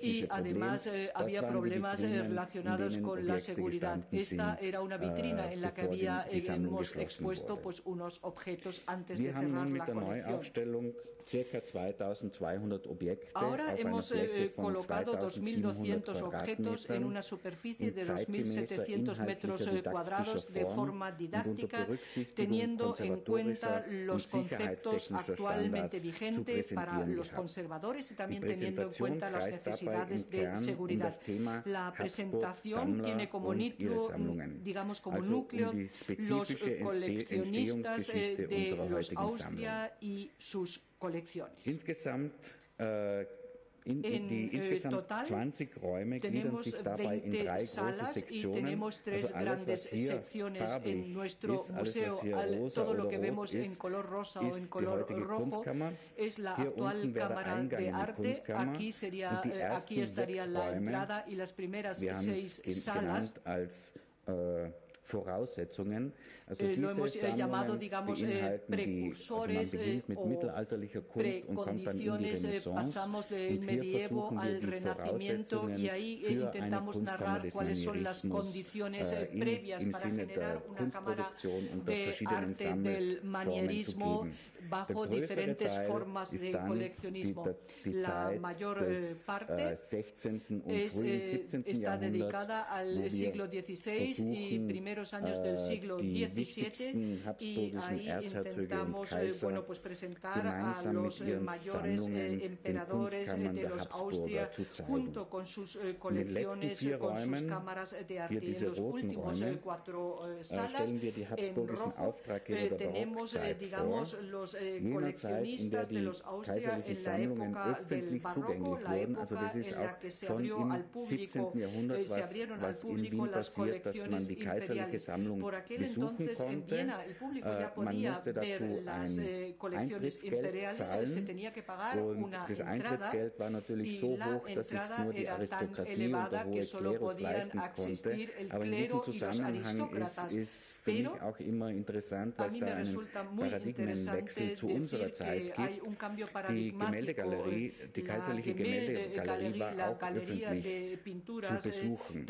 y además había problemas relacionados con la seguridad. Esta era una vitrina en la que habíamos expuesto pues unos objetos antes de cerrar la colección. Darstellung circa 2200 Objekte Ahora hemos eh, colocado 2.200 objetos en una superficie de 2.700 metros eh, cuadrados de forma didáctica, teniendo en cuenta los conceptos actualmente vigentes para los conservadores y también teniendo en cuenta las necesidades de seguridad. La presentación tiene como núcleo, digamos como núcleo, los coleccionistas eh, de los Austria y sus colecciones. Insgesamt äh, in, en die insgesamt total 20 Räume gliedern sich dabei in drei große Sektionen. Also alles, was hier farblich ist, alles, was hier rosa todo lo que vemos ist, en color rosa o en color rojo es la actual cámara de arte. Aquí, sería, eh, aquí estaría la entrada y las primeras seis salas. Als, äh, Voraussetzungen. Also eh, lo hemos eh, llamado, digamos, eh, precursores die, also mit mittelalterlicher Kunst und kommt dann in die Renaissance. Pasamos del medievo al renacimiento y ahí intentamos narrar cuáles son las condiciones äh, previas para generar una cámara de arte del manierismo bajo diferentes formas de coleccionismo. La mayor parte äh, es, está dedicada al siglo XVI y primero primeros años del siglo XVII y ahí intentamos bueno, pues presentar a los mayores emperadores de los Austria junto con sus colecciones, con sus cámaras de arte. En los últimos cuatro salas en rojo tenemos, digamos, los coleccionistas de los Austria en la época del barroco, la época en la que se abrió al público, se abrieron al público las colecciones imperiales. Por aquel entonces en Viena el público ya podía ver las colecciones imperiales, se tenía que pagar una entrada y la entrada era tan elevada que solo podían asistir el clero y los aristócratas. Pero a mí me resulta muy interesante decir que hay un cambio paradigmático. Die kaiserliche Gemäldegalerie war auch öffentlich zu besuchen.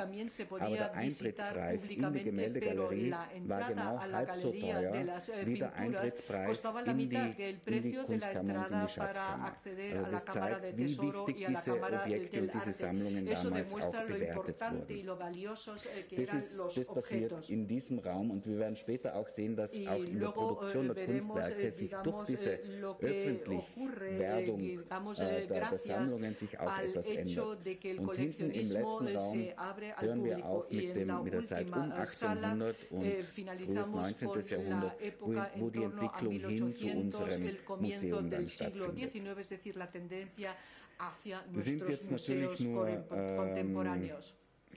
Aber der Eintrittspreis in die Gemäldegalerie war genau halb so teuer wie der Eintrittspreis in die, in die Kunstkammer und in die Schatzkammer. Also das zeigt, wie wichtig diese Objekte und diese Sammlungen damals auch bewertet wurden. Das, ist, das passiert in diesem Raum und wir werden später auch sehen, dass auch in der Produktion der Kunstwerke sich durch diese öffentliche Werbung äh, der, der Sammlungen sich auch etwas ändert. Und hinten im letzten Raum hören wir auf mit, dem, mit der Zeit um 1800 und frühes 19. Jahrhundert, wo, wo die Entwicklung hin zu unserem Museum dann stattfindet. Wir sind jetzt natürlich nur ähm,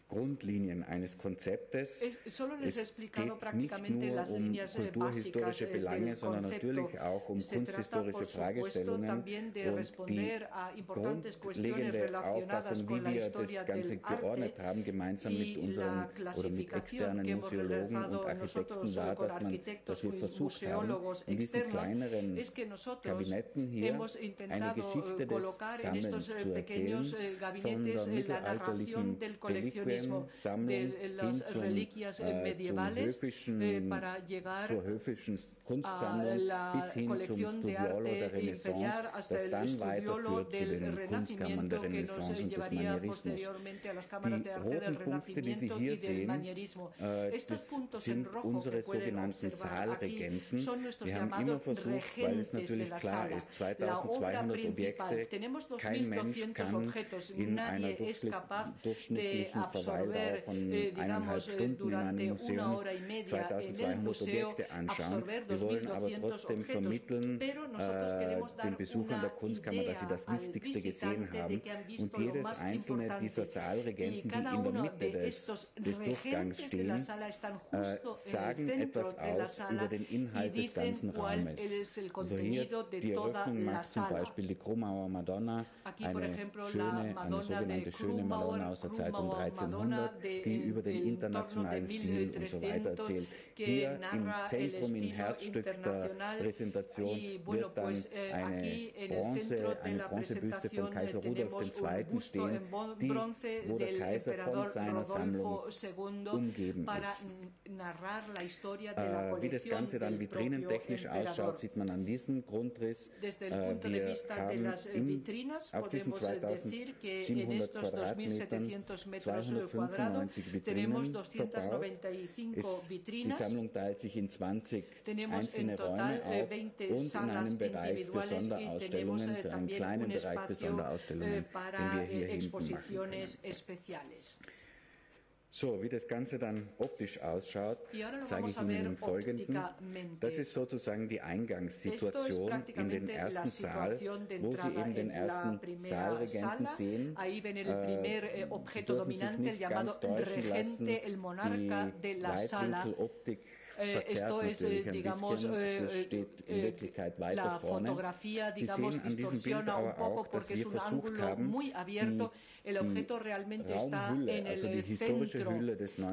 Grundlinien eines Konzeptes. Explicado es geht nicht nur um kulturhistorische Belange, sondern natürlich auch um kunsthistorische Fragestellungen und die grundlegende Auffassung, wie wir das Ganze geordnet haben, gemeinsam mit unseren oder mit externen Museologen und Architekten war, dass, man, dass wir versucht haben, in diesen kleineren Kabinetten hier eine Geschichte des Sammelns zu erzählen, von der mittelalterlichen Reliquien Sammlung de las reliquias äh, medievales eh, para llegar zur höfischen Kunstsammlung bis hin zum Studiolo der Renaissance, das dann weiterführt zu den Kunstkammern der Renaissance und des Manierismus. Die roten Punkte, die Sie hier sehen, äh, das sind unsere sogenannten Saalregenten. Wir haben immer versucht, weil es natürlich klar ist, 2200 Objekte, kein Mensch kann in einer durchschnittlichen Verweildauer von eineinhalb Stunden in einem Museum 2200 Objekte anschauen. Wir wollen aber trotzdem vermitteln äh, den Besuchern der Kunstkammer, dass sie das Wichtigste gesehen haben. Und jedes einzelne dieser Saalregenten, die in der Mitte des, des Durchgangs stehen, äh, sagen etwas aus über den Inhalt des ganzen Raumes. Also hier die Eröffnung macht zum Beispiel die Krumauer Madonna, eine schöne, eine sogenannte schöne Madonna aus der Zeit um 1300, die über den internationalen Stil und so weiter erzählt. Hier im Zentrum, im Herzstück der Präsentation wird dann eh, eine Bronze, eine Bronzebüste von Kaiser Rudolf II. stehen, die, wo der Kaiser von seiner Sammlung umgeben ist. Äh, wie das Ganze dann vitrinentechnisch ausschaut, sieht man an diesem Grundriss. Äh, wir haben in, auf diesen 2700 Quadratmetern 295 Vitrinen verbaut. Es, die Sammlung teilt sich in 20 einzelne Räume auf und in einem Bereich für Sonderausstellungen, für einen kleinen Bereich für Sonderausstellungen, den wir hier hinten machen So, wie das Ganze dann optisch ausschaut, zeige ich Ihnen im Folgenden. Das ist sozusagen die Eingangssituation in den ersten Saal, wo Sie eben den ersten Saalregenten sehen. Äh, Sie dürfen sich nicht ganz täuschen lassen, die Weitwinkeloptik Eh, esto es, eh, digamos, eh, la fotografía, digamos, distorsiona un poco porque es un ángulo muy abierto. El objeto realmente está en el centro.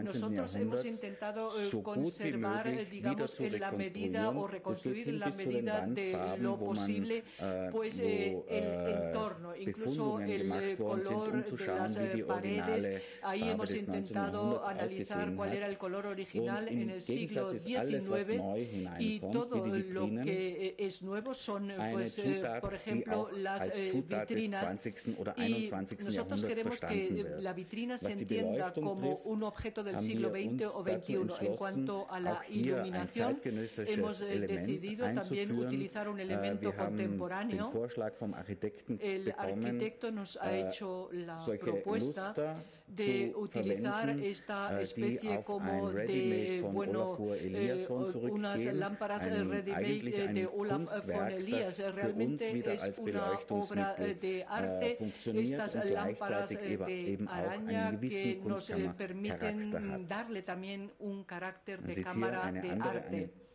Nosotros hemos intentado conservar, digamos, en la medida o reconstruir en la medida de lo posible, pues el entorno, incluso el color de las paredes. Ahí hemos intentado analizar cuál era el color original en el siglo XIX y todo lo que es nuevo son, pues, por ejemplo, las vitrinas. Y nosotros queremos que la vitrina se entienda como un objeto del siglo XX o XXI. En cuanto a la iluminación, hemos decidido también utilizar un elemento contemporáneo. El arquitecto nos ha hecho la propuesta de utilizar esta especie como de, bueno, eh, unas lámparas ready-made de Olaf von Elias. Realmente es una obra de arte. Estas lámparas de araña que nos permiten darle también un carácter de cámara de arte.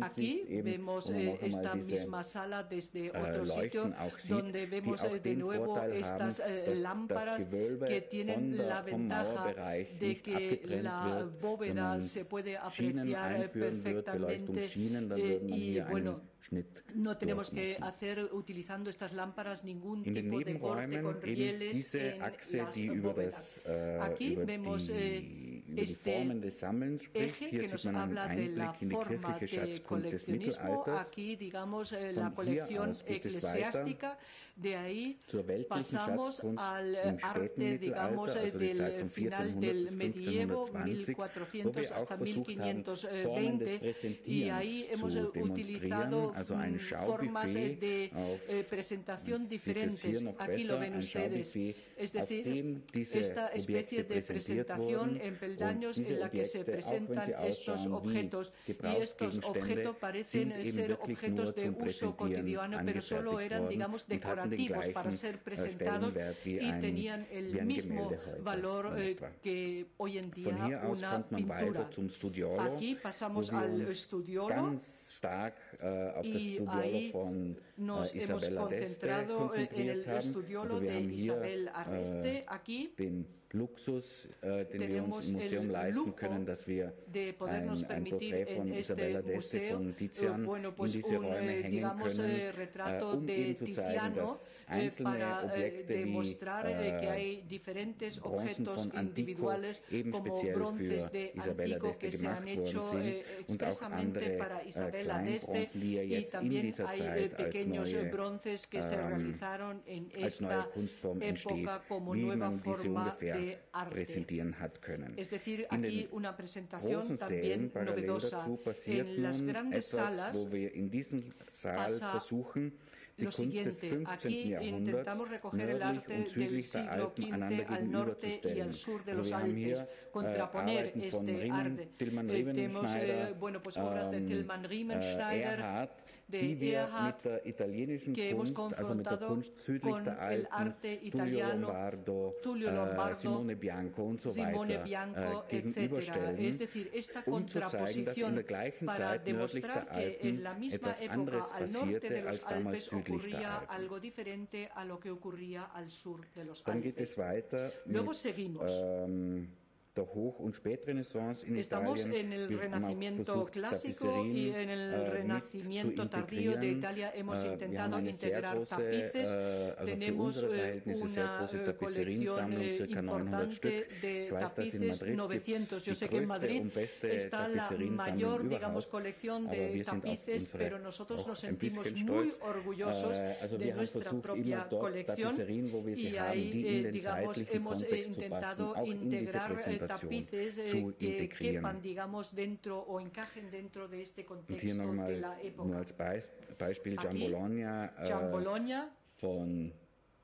Aquí vemos eh, esta misma sala desde otro sitio donde vemos eh, de nuevo estas eh, lámparas que tienen la ventaja de que la bóveda se puede apreciar perfectamente y bueno no tenemos que hacer utilizando estas lámparas ningún tipo de corte con rieles en las bóvedas. Äh, Aquí vemos este eje que nos habla de la forma de coleccionismo. Aquí, digamos, eh, la colección eclesiástica. De ahí pasamos al arte, digamos, del final del medievo, 1400 hasta 1520. Y ahí hemos utilizado formas de eh, presentación diferentes. Aquí lo ven ustedes. Es decir, esta especie de presentación en peldaños en la que se presentan estos objetos. Y estos objetos parecen ser objetos de uso cotidiano, pero solo eran, digamos, decorativos para ser presentados y tenían el mismo valor eh, que hoy en día una pintura. Aquí pasamos al estudiolo äh, y ahí nos äh, hemos concentrado en el estudiolo de Isabel Arreste. Aquí Luxus, äh, den wir uns im Museum leisten können, dass wir ein, ein Porträt von Isabella d'Este von Tizian bueno, pues in diese Räume hängen digamos, können, retrato äh, um eben zu zeigen, dass einzelne Objekte wie äh, Bronzen von Antico eben speziell für Isabella d'Este gemacht worden sind eh, und auch andere äh, Kleinbronzen, die er y jetzt in dieser eh, Zeit als pequeños neue, ähm, als neue Kunstform entsteht, wie man diese ungefähr. Präsentieren hat können. Es decir, In aquí den una presentación großen también Sälen parallel novedosa. dazu passiert En las nun grandes etwas, salas wo wir in diesem Saal pasa versuchen, die lo Kunst des siguiente, 15. aquí Jahrhunderts intentamos recoger el nördlich arte und del südlich der siglo Alpen einander XV al norte y gegenüberzustellen. al sur de Also los wir haben Alpes, hier äh, contraponer Arbeiten von este Riemen, arte. Tillmann Eh, tenemos Riemenschneider, eh, bueno, pues obras de ähm, Tillmann äh, Riemenschneider, Erhard, de die wir Erhard, mit der italienischen que hemos Kunst, also mit der confrontado Kunst südlich con der el Alpen, arte Tullio italiano, Lombardo, Tullio äh, Lombardo, Simone Bianco und so Simone weiter Bianco, äh, etc. gegenüberstellen, Es decir, esta um zu zeigen, dass in contraposición der gleichen para Zeit nördlich demostrar der que en Alpen la misma etwas época anderes al norte de passierte los als damals Alpes südlich der ocurría Alpen. algo diferente a lo que ocurría al sur de los Dann geht Alpes. es weiter Luego mit seguimos. ähm, Estamos en el Renacimiento clásico y en el äh, Renacimiento tardío de. Italia hemos Äh, intentado integrar große, tapices. äh, Tenemos eh, una eh, colección eh, circa 900 importante de tapices, Madrid 900. Yo sé que en Madrid está la mayor, digamos, colección de tapices, pero nosotros nos sentimos muy orgullosos de nuestra propia colección y ahí, eh, digamos, hemos eh, intentado integrar eh, Präsentation tapices eh, zu que integrieren. quepan, digamos, dentro o encajen dentro de este Und hier contexto de nochmal la nur época. als Be Beispiel Aquí, Giambologna, äh, Gian Bologna, von,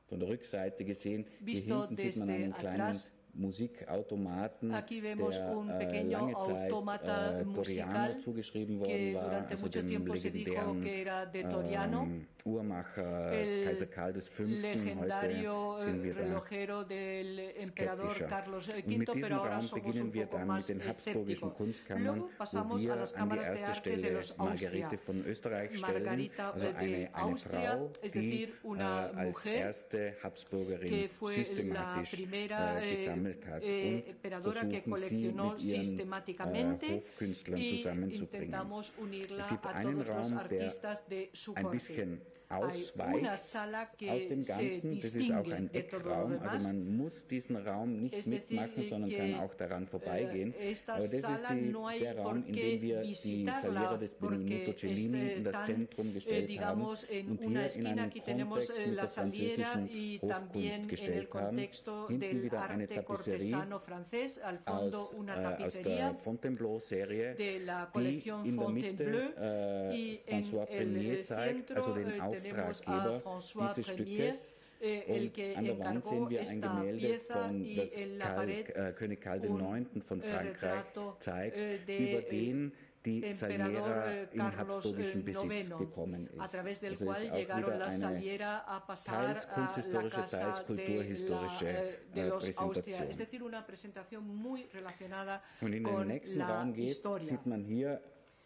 von der Rückseite gesehen. Visto Hier hinten sieht man desde einen kleinen atrás. Musikautomaten, Aquí vemos der un äh, pequeño lange Zeit automata äh, musical Toriano zugeschrieben worden que war, durante also mucho dem tiempo se dijo legendären que era de Toriano. ähm, Uhrmacher el Kaiser Karl V. legendario Heute sind wir da relojero del emperador skeptischer. Carlos Und mit V, diesem pero ahora Raum somos beginnen un wir poco dann más mit den habsburgischen escépticos. Kunstkammern, Luego wo pasamos wir a las an die cámaras de erste arte de Stelle los Austria. Margarete von Österreich stellen, Margarita also de eine, eine Austria, Frau, es die decir, una äh, als mujer erste Habsburgerin que fue la systematisch primera äh, eh, gesammelt hat eh, emperadora que versuchen sie coleccionó sistemáticamente äh, y intentamos unirla a todos los artistas de su corte. Ausweicht aus dem Ganzen. Das ist auch ein Eckraum, also man muss diesen Raum nicht mitmachen, sondern kann auch daran vorbeigehen. Aber das ist die, der Raum, in dem wir die Saliera des Benvenuto Cellini in das Zentrum gestellt haben und hier in einen Kontext mit der französischen Hofkunst gestellt haben. Hinten wieder eine Tapisserie aus, äh, aus der Fontainebleau-Serie, die in der Mitte äh, François Premier zeigt, also den Auftraggeber dieses Stückes. Und an der Wand sehen wir ein Gemälde von das Karl, äh, König Karl IX. von Frankreich zeigt, über den die Saliera in habsburgischen Besitz gekommen ist. Also ist auch wieder eine teils kunsthistorische, teils kulturhistorische äh, Präsentation. Und in den nächsten Raum geht, sieht man hier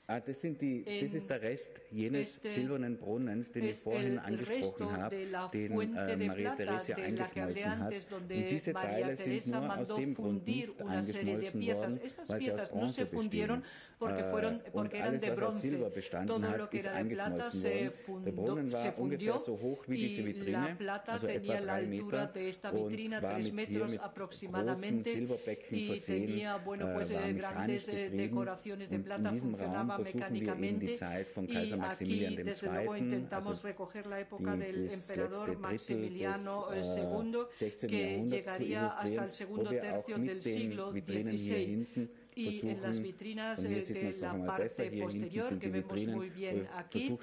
Ah, das, sind die, das ist der Rest jenes silbernen Brunnens, den ich vorhin angesprochen habe, den äh, Maria Theresia eingeschmolzen hat. Und diese Teile sind nur aus dem Grund nicht eingeschmolzen worden, weil sie aus Bronze bestehen. Porque fueron, porque eran de bronce. Todo lo que era de plata se fundió, se fundió y la plata tenía la altura de esta vitrina, tres metros aproximadamente, y tenía, bueno, pues grandes decoraciones de plata, funcionaba mecánicamente. Y aquí, desde luego, intentamos recoger la época del emperador Maximiliano II, que llegaría hasta el segundo tercio del siglo XVI y en las vitrinas de la parte posterior que vemos muy bien aquí,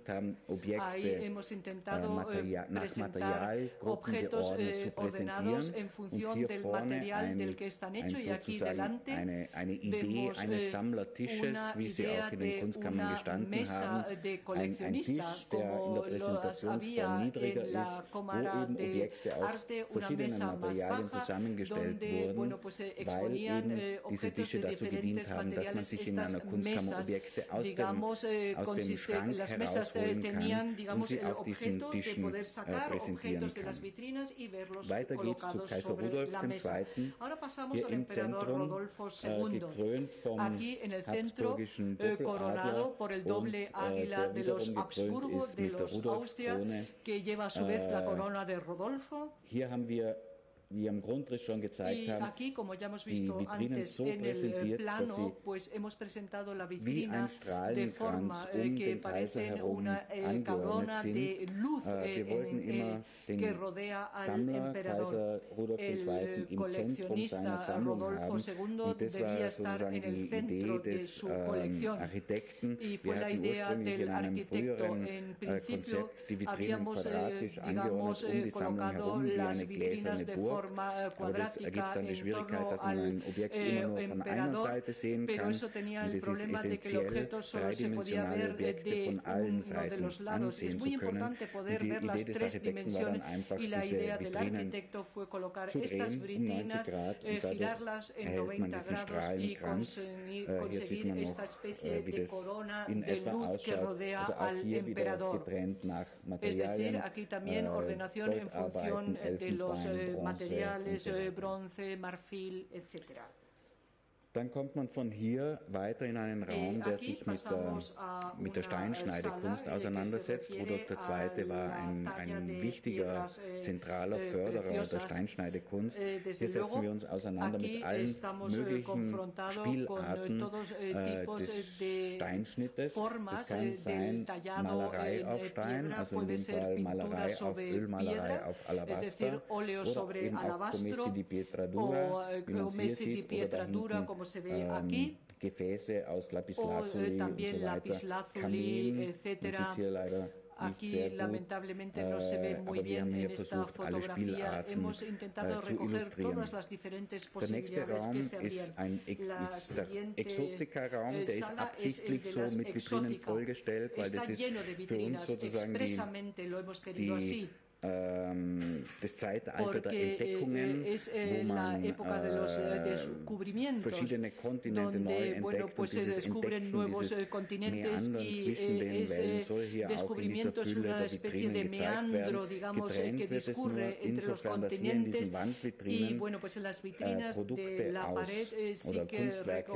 ahí hemos intentado presentar objetos ordenados en función del material del que están hechos y aquí delante vemos una idea de una mesa de coleccionistas como los había en la Cámara de Arte, una mesa más baja donde bueno, pues, exponían objetos de diferentes gedient haben, dass man sich in einer Kunstkammer Objekte aus, dem, aus dem Schrank herausholen kann und sie auf diesen Tischen äh, präsentieren kann. Weiter geht's zu Kaiser Rudolf II. Hier im Zentrum äh, gekrönt vom habsburgischen Doppeladler und äh, der wiederum gekrönt ist mit der Rudolfskrone. Äh, hier haben wir wie am Grundriss schon gezeigt haben, aquí, como ya hemos visto die Vitrinen antes so präsentiert, plano, dass sie pues hemos presentado la wie ein Strahlenkranz eh, um den Kaiser herum eh, angeordnet sind. Luz, äh, wir wollten en, immer den Sammler, Kaiser Rudolf II. im Zentrum seiner Sammlung haben. Und das war sozusagen die Idee des ähm, Architekten. Wir hatten ursprünglich in einem früheren äh, Konzept die Vitrinen quadratisch angeordnet um die Sammlung herum, wie eine gläserne Burg. Forma cuadrática en torno al eh, emperador, pero eso tenía el problema de que el objeto solo se podía ver de uno de los lados. Es muy importante poder ver las tres dimensiones. y la idea del arquitecto fue colocar estas vitrinas, eh, girarlas en 90 grados y conseguir, conseguir esta especie de corona de luz que rodea al emperador. Es decir, aquí también ordenación en función de los materiales materiales, äh, Bronze, Marfil etc. Dann kommt man von hier weiter in einen Raum, der sich mit der, mit der Steinschneidekunst auseinandersetzt. Rudolf II. war ein, ein wichtiger, zentraler Förderer der Steinschneidekunst. Hier setzen wir uns auseinander mit allen möglichen Spielarten äh, des Steinschnittes. Das kann sein Malerei auf Stein, also in dem Fall Malerei auf Ölmalerei auf Alabaster oder eben auch Commessi di Pietradura, wie man es hier sieht, oder da hinten se ve um, aquí. Gefäße aus Lapislazuli o, también und so lapislazuli, etcétera. Aquí lamentablemente no se ve muy bien en esta fotografía. Hemos intentado recoger todas las diferentes posibilidades que se abrían. La siguiente Exotika-Raum, der ist absichtlich so mit Vitrinen vollgestellt, weil das ist für uns sozusagen die, die ähm, das Zeitalter der Entdeckungen, eh, es, eh, wo man äh, verschiedene Kontinente neu entdeckt bueno, pues dieses Entdecken, nuevos dieses Meandern zwischen den Wellen soll hier auch in dieser Fülle der Vitrinen gezeigt werden. Digamos, Getrennt wird es nur insofern, dass hier in diesen Wandvitrinen bueno, pues äh, die direkt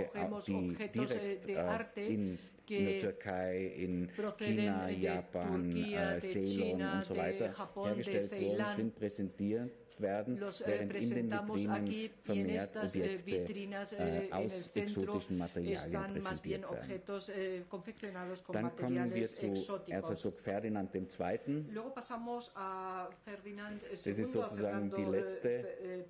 äh, in der Türkei, in China, Japan, äh, Ceylon und so weiter hergestellt worden sind, präsentiert werden, eh, während in den Vitrinen vermehrt eh, Objekte äh, aus exotischen Materialien präsentiert objetos, eh, Dann kommen wir zu Erzherzog Ferdinand II. Das ist sozusagen die letzte. Äh,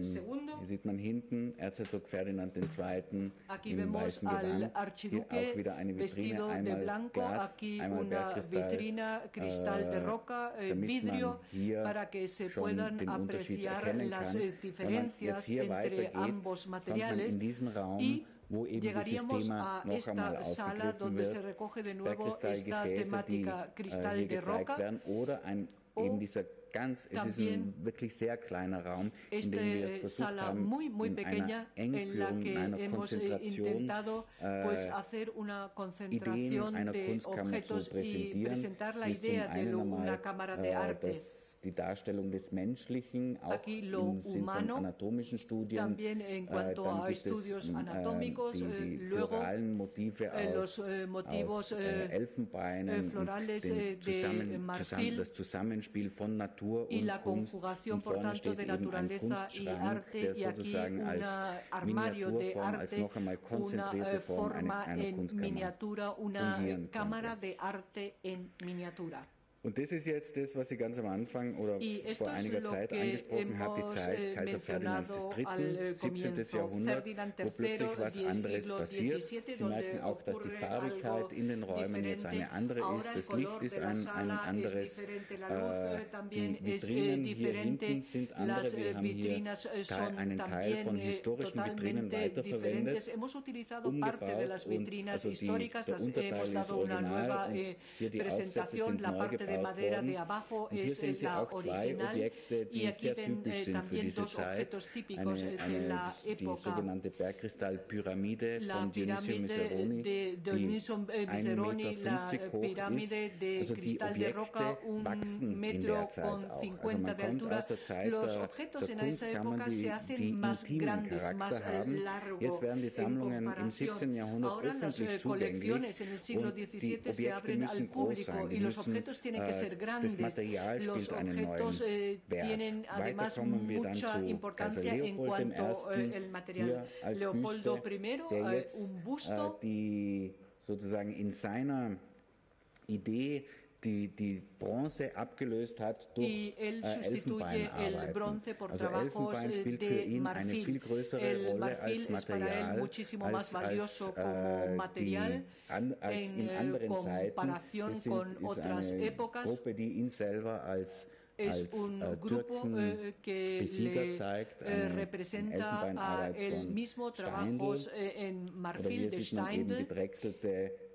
hier sieht man hinten Erzherzog Ferdinand II. Aquí im weißen Gewand. Hier auch wieder eine Vitrine, einmal blanco, Glas, einmal Bergkristall, vitrina, cristal de roca, äh, vidrio, para que se puedan apreciar las kann. diferencias entre ambos materiales y llegaríamos a esta sala donde se recoge de nuevo esta temática cristal de roca dieser ganz, es ist ein wirklich sehr kleiner Raum, in dem wir versucht haben, muy, muy pequeña, in einer Engführung, in einer Konzentration pues, hacer una concentración Ideen einer de Kunstkammer zu präsentieren. la idea de una cámara de arte. Das, die Darstellung des Menschlichen, auch Aquí lo im Sinn humano, von anatomischen Studien. También en cuanto dann a gibt estudios es, anatómicos, äh, die, die luego floralen Motive eh, aus, los eh, motivos aus äh, eh, Elfenbeinen, florales und eh, den de zusammen, marfil zusammen, das Zusammenspiel von Natur y und la Kunst. conjugación, Und por vorne tanto, steht de eben ein naturaleza y Kunstschrank, arte, der y aquí sozusagen un als armario de Miniaturform, als arte, noch einmal una konzentrierte eh, Form einer, forma einer en Kunstkammer. miniatura, una fungieren cámara konnte. de arte en miniatura. Und das ist jetzt das, was ich ganz am Anfang oder Y esto vor es einiger lo Zeit que angesprochen habe, die hemos, Zeit eh, Kaiser Ferdinand mencionado III., al, eh, 17. comienzo. Jahrhundert, Ferdinand wo plötzlich III, was die anderes siglo passiert. XVII, Sie merken donde auch, dass die ocurre Farbigkeit algo in den Räumen jetzt eine diferente. andere Ahora ist, el das color Licht ist de la ein, ein sala anderes, es diferente, la luz äh, eh, también die es eh, Vitrinen hier diferente, hinten sind las andere, wir eh, haben hier vitrinas eh, Teil, son einen Teil también von eh, historischen Vitrinen totalmente weiterverwendet, diferentes. Hemos utilizado parte de umgebaut las und vitrinas also die, históricas, der las Unterteil hemos ist dado una original nueva und eh, hier die Aufsätze presentación, sind la neu parte de madera de abajo es la original Objekte, y aquí ven eh, también dos Zeit. objetos típicos Eine, eh, de la época. Bergkristallpyramide La pirámide de Dionisio die Miseroni, 1,50 la hoch pirámide de Also cristal de roca, un metro con auch. 50 Also man de altura. Los objetos en esa época se hacen más grandes, más eh, largos Jetzt werden die en Sammlungen im comparación. 17. Jahrhundert Ahora las eh, colecciones en el siglo XVII se abren al público y los objetos tienen que äh, ser grandes. Los objetos eh, tienen además mucha importancia en cuanto eh, el material. Leopoldo I, eh, un busto die sozusagen in seiner Idee die, die Bronze abgelöst hat durch y él äh, sustituye el Elfenbeinarbeiten. bronce por Also Elfenbein eh, spielt für ihn eine viel marfil. größere Rolle marfil als Material, als, als, äh, material die, an, als in eh, anderen Zeiten. Das sind, ist eine épocas. Gruppe, die ihn selber als es als un äh, grupo Türken eh, que le zeigt, eh, eine representa a el mismo trabajos en Oder marfil hier de Steindl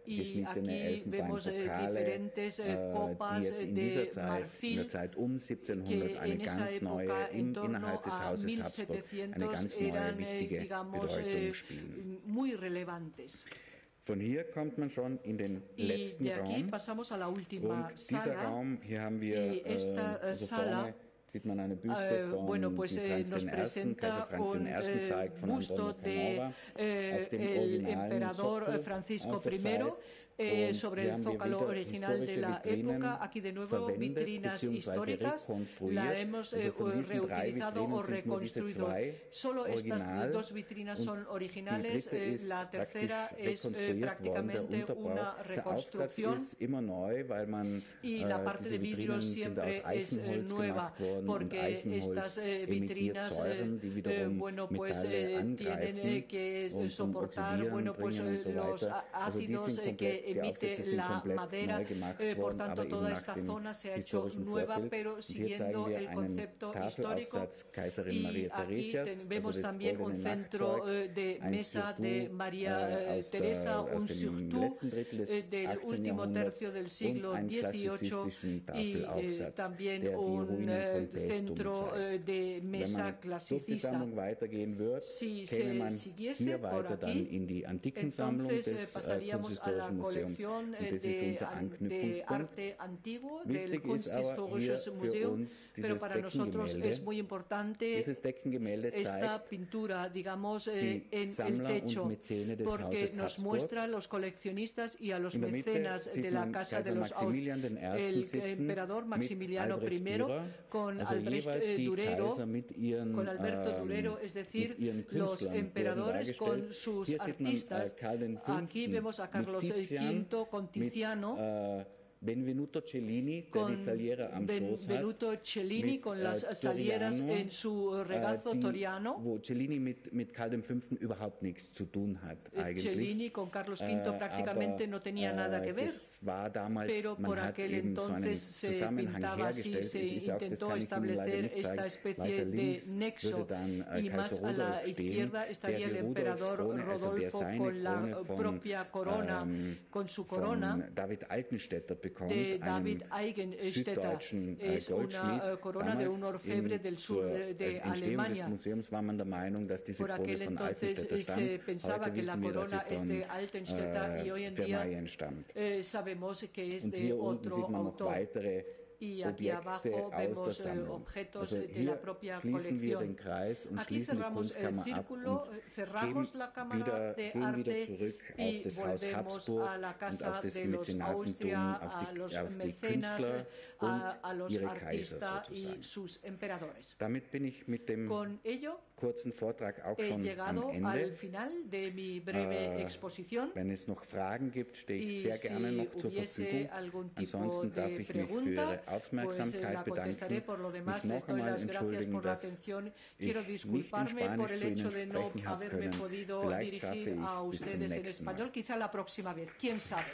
geschnittene aquí vemos eh, Elfenbeinpokale, diferentes eh, äh, copas die jetzt in de dieser Zeit, in marfil der Zeit um 1700 que eine en esa ganz neue, época, en in, torno innerhalb des a Hauses Habsburg, eine 1700, ganz neue, eran, eh, wichtige digamos, Bedeutung eh, spielen. muy relevantes. Von hier kommt man schon in den Y letzten de aquí Raum. pasamos a la última Und dieser sala. Raum, hier haben wir, Y esta, äh, also sala, vorne sieht man eine Büste von bueno, pues eh, Franz nos I., Kaiser Franz un I. zeigt von busto Antonio de Canova auf dem el originalen emperador Francisco I. eh, sobre el zócalo original de la época. Aquí de nuevo vitrinas históricas. La hemos eh, reutilizado o reconstruido. Solo estas dos vitrinas son originales. eh, la tercera es eh, prácticamente una reconstrucción. Y äh, la parte diese de vidrio siempre es eh, nueva, porque estas eh, vitrinas bueno, pues, tienen que soportar bueno, pues, los ácidos que sind la madera. Eh, por tanto, toda esta zona se ha hecho nueva, pero siguiendo el concepto histórico. Y aquí vemos también un centro eh, de mesa de María äh, eh, der, Teresa, un surtout eh, del 18. último tercio del siglo XVIII y eh, también un eh, centro eh, de mesa clasicista. si se siguiese por aquí, entonces pasaríamos a la colección de, de arte antiguo del Kunsthistorisches Museum, pero para nosotros es muy importante esta pintura, digamos, en el techo, porque nos muestra a los coleccionistas y a los mecenas de la Casa de los Austrias. El emperador Maximiliano I con Alberto Durero, con Alberto Durero, es decir, los emperadores con sus artistas. Aquí vemos a Carlos V con Tiziano. Benvenuto Cellini, con Benvenuto Cellini con las salieras en su regazo Toriano. Wo Cellini mit, mit Karl V überhaupt nichts zu tun hat, eigentlich. Cellini con Carlos V prácticamente no tenía nada que ver. pero por aquel entonces se pintaba así, se intentó establecer esta especie de nexo. Y más a la izquierda estaría el emperador Rodolfo con la propia corona, con su corona. David Altenstädter de David Eigenstädter. Es una corona de un orfebre del sur de Alemania. Por aquel entonces se pensaba que la corona es de Altenstädter y hoy en día sabemos que es de otro autor y aquí abajo vemos eh, objetos also de la propia colección. Aquí cerramos el círculo, cerramos la cámara de arte y volvemos a la casa de los Austria, a los mecenas, a, a los artistas y sus emperadores. Damit bin ich mit dem Con ello kurzen Vortrag auch schon am Ende. äh. Wenn es noch Fragen gibt, stehe ich sehr gerne noch zur Verfügung. Ansonsten darf ich mich für Ihre Aufmerksamkeit pues bedanken. Mich noch einmal entschuldigen, dass ich nicht in Spanisch zu Ihnen sprechen habe können. Vielleicht schaffe ich es bis zum nächsten Mal. Quizá la próxima vez, quién sabe.